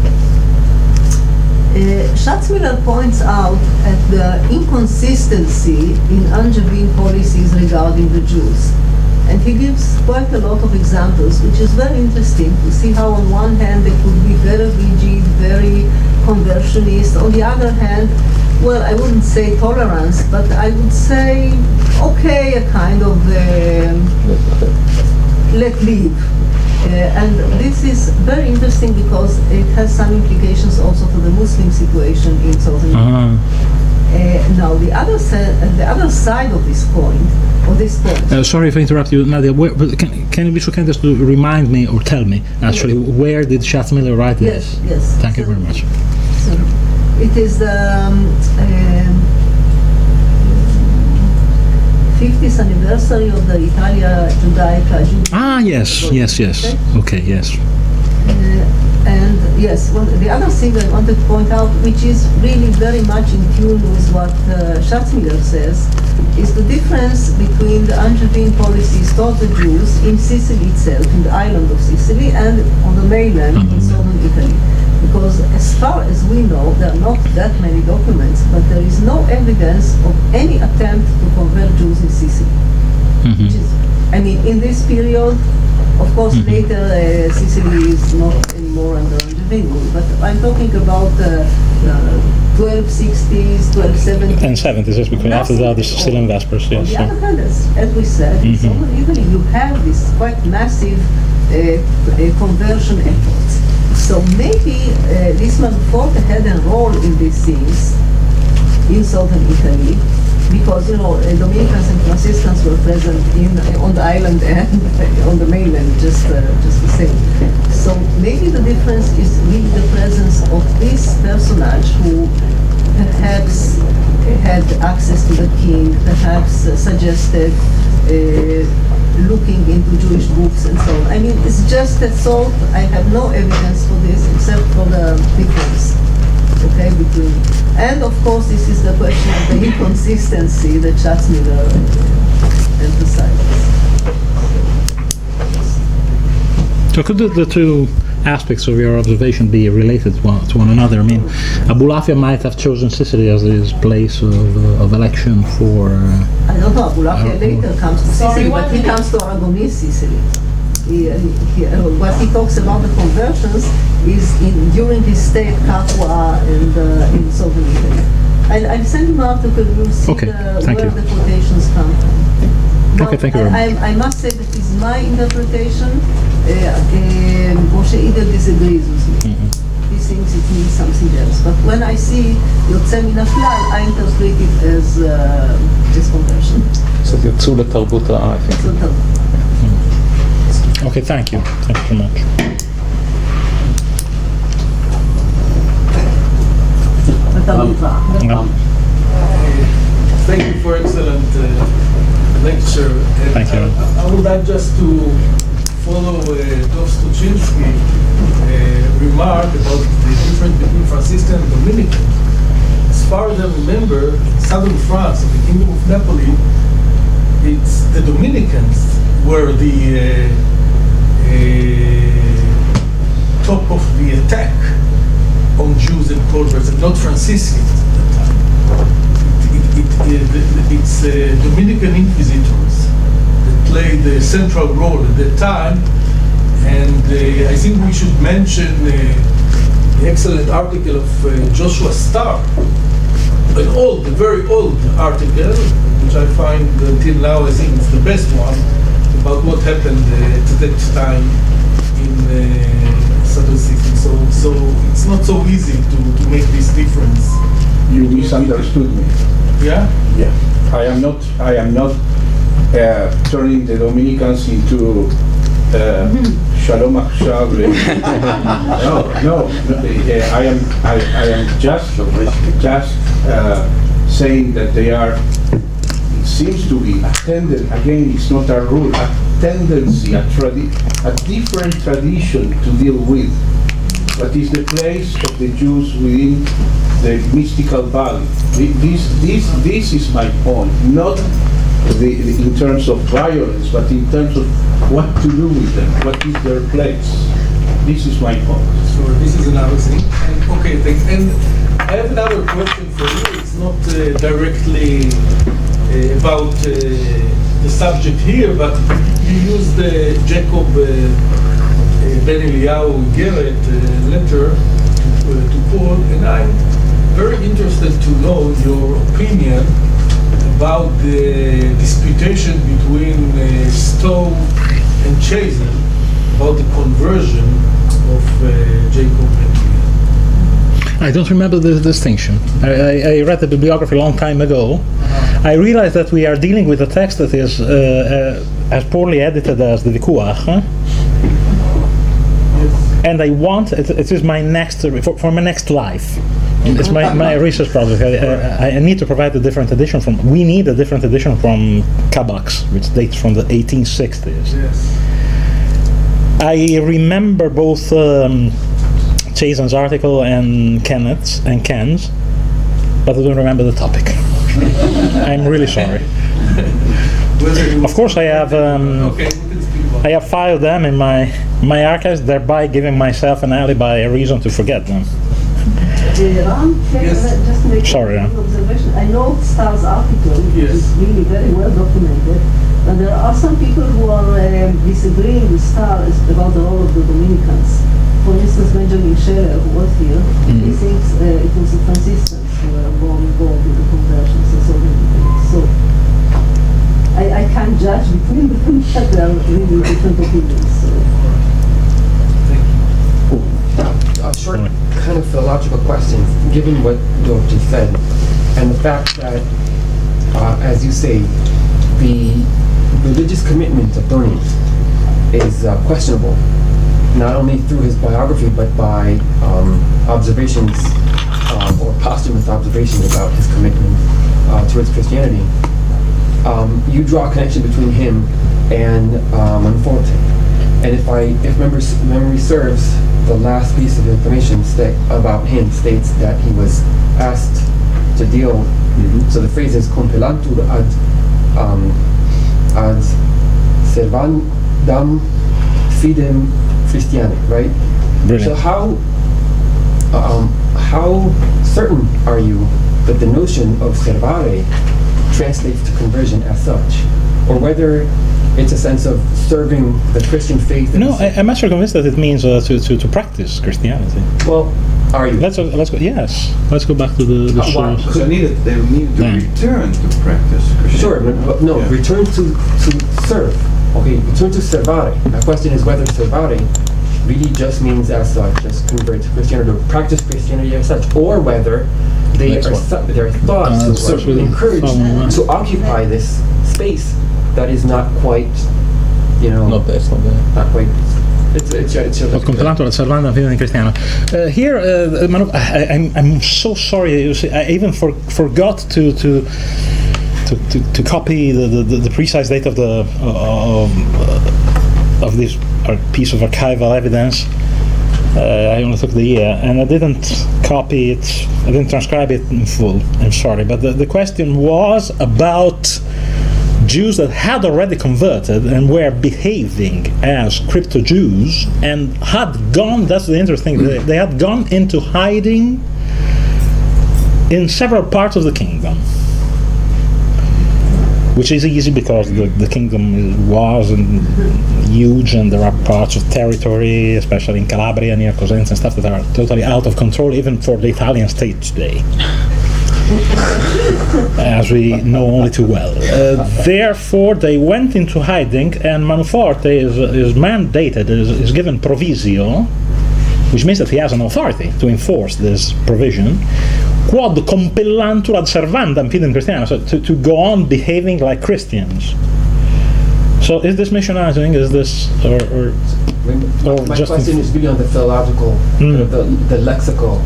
Uh, Shatzmiller points out at the inconsistency in Angevin policies regarding the Jews. And he gives quite a lot of examples, which is very interesting to see how on one hand they could be very rigid, very conversionist. On the other hand, well, I wouldn't say tolerance, but I would say, okay, a kind of um, let live. Uh, and this is very interesting because it has some implications also for the Muslim situation in southern Uh, uh, now, the other, uh, the other side of this point, of this point, uh, sorry if I interrupt you, Nadia. Where, but can, can you be so kind as to remind me or tell me actually where did Shatzmiller write this? yes. Yes. Thank you very much. So it is the um, um, 50th anniversary of the Italia Judaica Jubilee. Ah, yes, yes, yes. Okay, yes. Uh, and yes, well, the other thing I wanted to point out, which is really very much in tune with what uh, Shatzmiller says, is the difference between the Angevin policies toward the Jews in Sicily itself, in the island of Sicily, and on the mainland in southern Italy. Because as far as we know, there are not that many documents, but there is no evidence of any attempt to convert Jews in Sicily. Mm-hmm. Which is, I mean, in this period, of course, later uh, Sicily is not anymore under rule, but I'm talking about uh, uh, 1260s, 1270s. And 70s, yes, because after that it's still in Vespers, On yes. the so- other hand, as, as we said, in southern Italy you have this quite massive uh, uh, conversion efforts. So maybe uh, this Manforte had a role in these things in southern Italy, because, you know, uh, Dominicans and Franciscans were present in, on the island (laughs) and on the mainland, just, uh, just the same. So maybe the difference is really the presence of this personage who perhaps had access to the king, perhaps uh, suggested uh, looking into Jewish books and so on. I mean, it's just a thought. I have no evidence for this except for the difference, okay, between. And of course, this is the question of the inconsistency that Shatzmiller uh, emphasizes. So could the, the two aspects of your observation be related to one, to one another? I mean, Abulafia might have chosen Sicily as his place of, uh, of election for. Uh, I don't know, Abulafia later comes to Sicily, one but he comes to Aragonese Sicily He, he, uh, what he talks about the conversions is in, during his stay at Capua and uh, in southern Italy. I, I'll send him an article, you'll see Okay, the, thank where you. the quotations come from. Okay, thank you very I, I, I must say that is my interpretation. Uh, uh, Moshe Idel disagrees with me. Mm-hmm. He thinks it means something else. But when I see יוצא מן הכלל, I interpret it as, uh, as conversion. קצת יצאו לתרבות רעה, I think. Okay, thank you. Thank you very much. Um, um, thank you for excellent uh, lecture. And thank you. I, I, would like just to follow uh, uh, remark about the difference between Franciscan and Dominican. As far as I remember, southern France, the Kingdom of Napoli, it's the Dominicans were the uh, uh, top of the attack on Jews and converts, and not Franciscans at that time it, it, it, it's uh, Dominican inquisitors that played the central role at that time. And uh, I think we should mention uh, the excellent article of uh, Joshua Starr, an old, a very old article, which I find until now I think it's the best one, about what happened uh, at that time in uh, Southern City. So, so it's not so easy to, to make this difference. You misunderstood me. Yeah? Yeah, I am not, I am not uh, turning the Dominicans into uh, (laughs) Shalom Achshav. (laughs) no, no, uh, I am, I, I am just, just uh, saying that they are, it seems to be a tendency, again, it's not a rule, a tendency, a a different tradition to deal with. but What is the place of the Jews within the mystical valley? This, this, this is my point, not the, in terms of violence, but in terms of what to do with them, what is their place. This is my point. Sure, this is another thing. And, okay, thanks. And I have another question for you. It's not uh, directly about uh, the subject here, but you used the Jacob uh, uh, Ben Eliyahu Iggeret uh, letter to, uh, to Paul, and I'm very interested to know your opinion about the disputation between uh, Stowe and Chazan about the conversion of uh, Jacob and. I don't remember the distinction. I, I, I read the bibliography a long time ago. I realized that we are dealing with a text that is uh, uh, as poorly edited as the Vikuach. huh? And I want, it, it is my next, for, for my next life. It's my, my research project. I, I, I need to provide a different edition from, we need a different edition from Kobak's, which dates from the 1860s. Yes. I remember both um, Chazan's article and Kenneth's and Ken's, but I don't remember the topic. (laughs) I'm really sorry. Whether it was- Of course, I have um, Okay, we can speak about I have filed them in my my archives, thereby giving myself an alibi, a reason to forget them. Ram, can Yes. I just make Sorry, one I know Starr's article Yes. is really very well documented, but there are some people who are um, disagreeing with Star about the role of the Dominicans. For instance, Benjamin Scheller, who was here, he thinks uh, it was the Franciscans who were more involved in the conversions and so many things. So I, I can't judge between them, (laughs) but there are really different opinions. So. Thank you. A short kind of philological question, given what Dov just said, and the fact that uh, as you say, the religious commitment of Donin is uh, questionable, not only through his biography, but by um, observations um, or posthumous observations about his commitment uh, towards Christianity. Um, you draw a connection between him and Monforte. And if I, if memory, memory serves, the last piece of information sta- about him states that he was asked to deal. So the phrase is compellantur ad um, ad servandam fidem Christiane, right? So how um, how certain are you that the notion of servare translates to conversion as such, or whether it's a sense of serving the Christian faith? No, a I, I'm actually convinced that it means uh, to, to, to practice Christianity. well, are you? Let's uh, let's go. Yes, let's go back to the, the Uh, why- source. So needed, they need to Yeah. return to practice Sure, Christianity. but, but no, Yeah. return to, to serve. Okay, return to servare. My question is whether servare really just means as such, just convert to Christianity or practice Christianity as such, or whether they Next are one. su- their thoughts Uh, to starts encouraged to occupy this space that is not quite, you know, Not there, it's not there. not quite. It's it's it's. it's Ho compilato la Servanda Fede in Cristiano. Uh, here, uh, Manu, I, I'm, I'm so sorry. You see, I even for, forgot to to to, to, to copy the, the, the precise date of the of, uh, of this piece of archival evidence. Uh, I only took the year, and I didn't copy it. I didn't transcribe it in full. I'm sorry, but the, the question was about Jews that had already converted and were behaving as crypto Jews and had gone. That's the interesting. They, they had gone into hiding in several parts of the kingdom which is easy because the, the kingdom was and huge and there are parts of territory, especially in Calabria near Cosenza and stuff that are totally out of control even for the Italian state today. (laughs) As we know only too well. Uh, therefore, they went into hiding, and Manuforte is, is mandated, is, is given provisio, which means that he has an authority to enforce this provision, quod compellantur ad servandam fidem Christiana, so to, to go on behaving like Christians. So is this missionizing? Is this, or, or My just question is really on the theological, Hmm. the, the lexical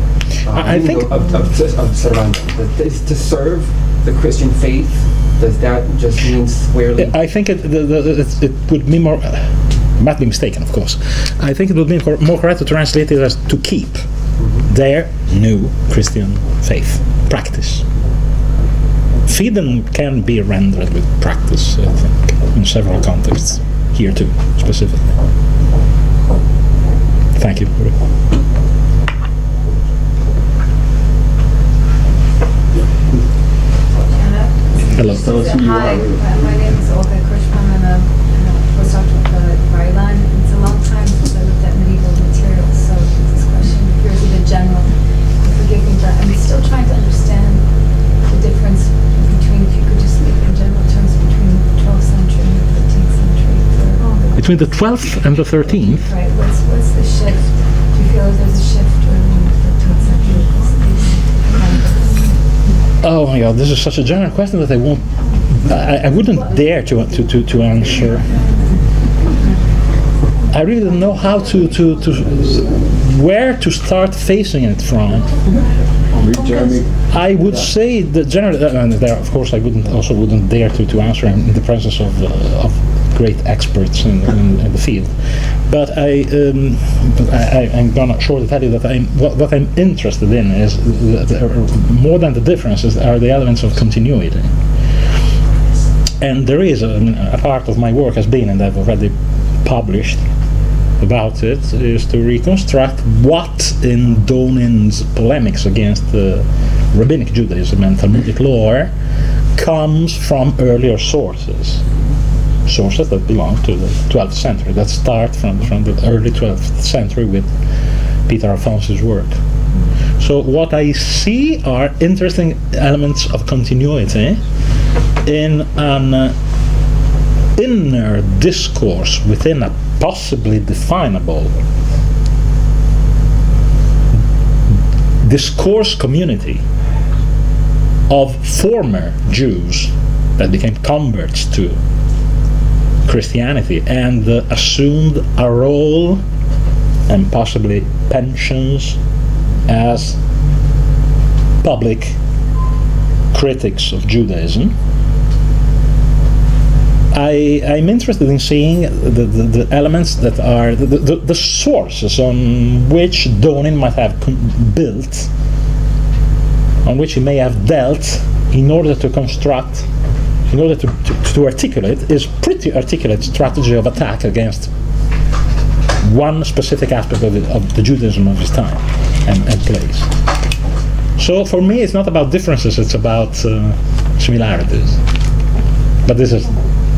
uh, I- I think- of, of, of servandum. Is to serve the Christian faith. Does that just mean squarely? I think it, the, the, it, it would be more, might be mistaken, of course. I think it would be more correct to translate it as to keep their new Christian faith practice. Freedom can be rendered with practice, I think, in several contexts. Here too, specifically. Thank you. Hello. Tell us who you Hi, my name is Olga Kirschbaum. I'm a I'm a postdoctoral fellow at Bar-Ilan. It's a long time since I looked at medieval materials, so this question appears a bit general. Forgive me, but I'm still trying to understand the difference between, if you could just speak in general terms, between the 12th century and the 13th century. for- Between the 12th and the 13th, Right, what's, what's the shift? Do you feel there's a shift during the 13th century? Because these kind of- Oh my god, this is such a general question that I won't, I, I wouldn't dare to, to, to, to answer. I really don't know how to, to, to, where to start facing it from. I would say that generally, uh, and there, of course, I wouldn't also wouldn't dare to, to answer in the presence of, uh, of great experts in, in, in the field. But I, um, but I, I, I'm gonna shortly tell you that I'm what, what I'm interested in is the, the, more than the differences are the elements of continuity. And there is a, a part of my work has been, and I've already published about it, is to reconstruct what in Donin's polemics against uh, rabbinic Judaism and Talmudic lore comes from earlier sources. Sources that belong to the 12th century, that start from, from the early 12th century with Peter Alphonse's work. So what I see are interesting elements of continuity in an uh, inner discourse within a possibly definable discourse community of former Jews that became converts to Christianity and uh, assumed a role and possibly pensions as public critics of Judaism. I, I'm interested in seeing the, the, the elements that are the, the, the sources on which Donin might have built, on which he may have dealt in order to construct, in order to, to, to articulate his pretty articulate strategy of attack against one specific aspect of, it, of the Judaism of his time and, and place. So for me, it's not about differences; it's about uh, similarities. But this is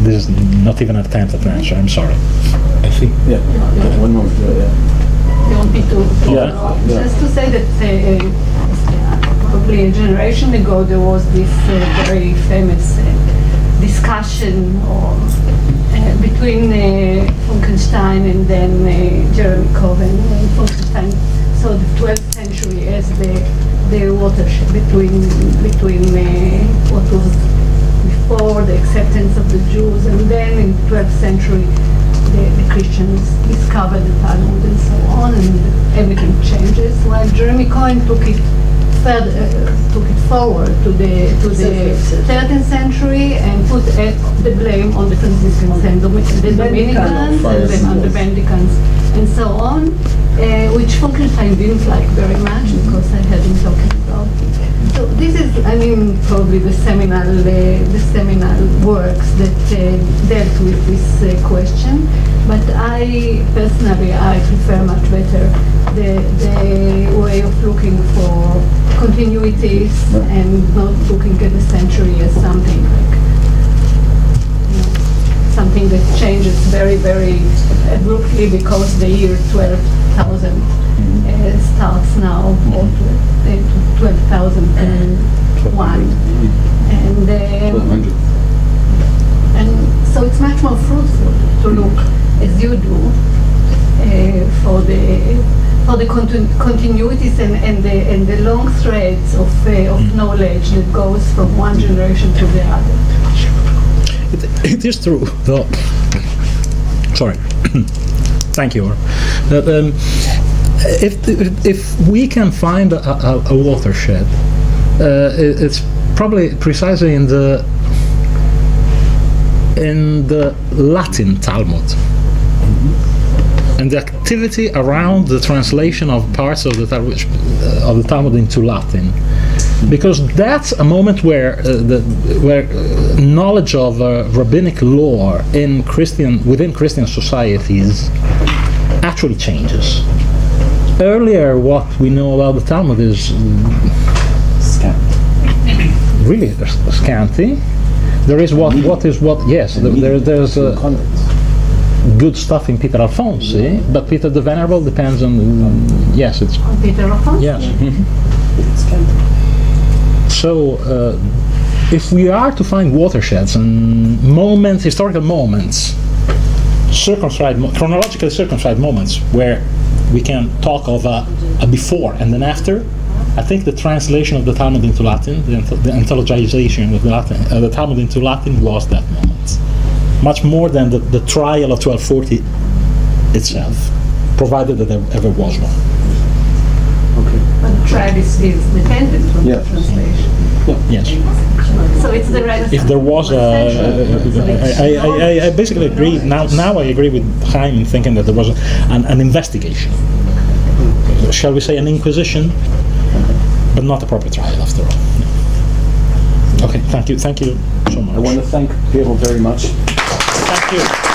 this is not even an attempt at an answer. I'm sorry. I think Yeah, Yeah, one moment. Yeah, yeah. You want me to? Yeah. Just to say that uh, probably a generation ago there was this uh, very famous uh, discussion or, uh, between uh, Funkenstein and then uh, Jeremy Cohen. And Funkenstein saw the 12th century as the the watershed between between uh, what was before the acceptance of the Jews and then in 12th century the, the Christians discovered the Talmud and so on, and everything changes. While Jeremy Cohen took it further, uh, took it forward to the to the 13th century and put uh, the blame on the Franciscans and Domi- the Dominicans and then on the Mendicants and so on, uh, which Funkenstein didn't like very much because I had him talking about it. So this is, I mean, probably the seminal, uh, the seminal works that uh, dealt with this uh, question. But I personally, I prefer much better the, the way of looking for continuities and not looking at the century as something like something that changes very, very abruptly because the year 12,000 uh, starts now, or uh, 12,001. And, and so it's much more fruitful to look as you do uh, for the for the continu- continuities and, and the and the long threads of uh, of knowledge that goes from one generation to the other. It, it is true, though. Sorry. (coughs) Thank you. Or. That, um, if, if we can find a, a, a watershed, uh, it, it's probably precisely in the in the Latin Talmud. And the activity around the translation of parts of the Talmud, uh, of the Talmud into Latin, because that's a moment where uh, the where uh, knowledge of uh, rabbinic law in Christian within Christian societies actually changes. Earlier, what we know about the Talmud is scant. really scanty. There is what what is what yes. There, there, there's uh, good stuff in Peter Alfonsi, but Peter the Venerable depends on yes, it's On Peter Alfonso? Yes. So, uh, if we are to find watersheds and moments, historical moments, circumscribed, chronologically circumscribed moments where we can talk of a, a before and an after, I think the translation of the Talmud into Latin, the, anth- the anthologization of the, Latin, uh, the Talmud into Latin was that moment. Much more than the, the trial of 1240 itself, provided that there ever was one. Okay. But the trial is, is dependent on Yeah. the translation. Yes. So it's the Renaissance. if there was a, I, I, I, I basically agree now. Now I agree with Chaim in thinking that there was an, an investigation. Shall we say an inquisition, but not a proper trial after all. Okay, thank you, thank you so much. I want to thank people very much. Thank you.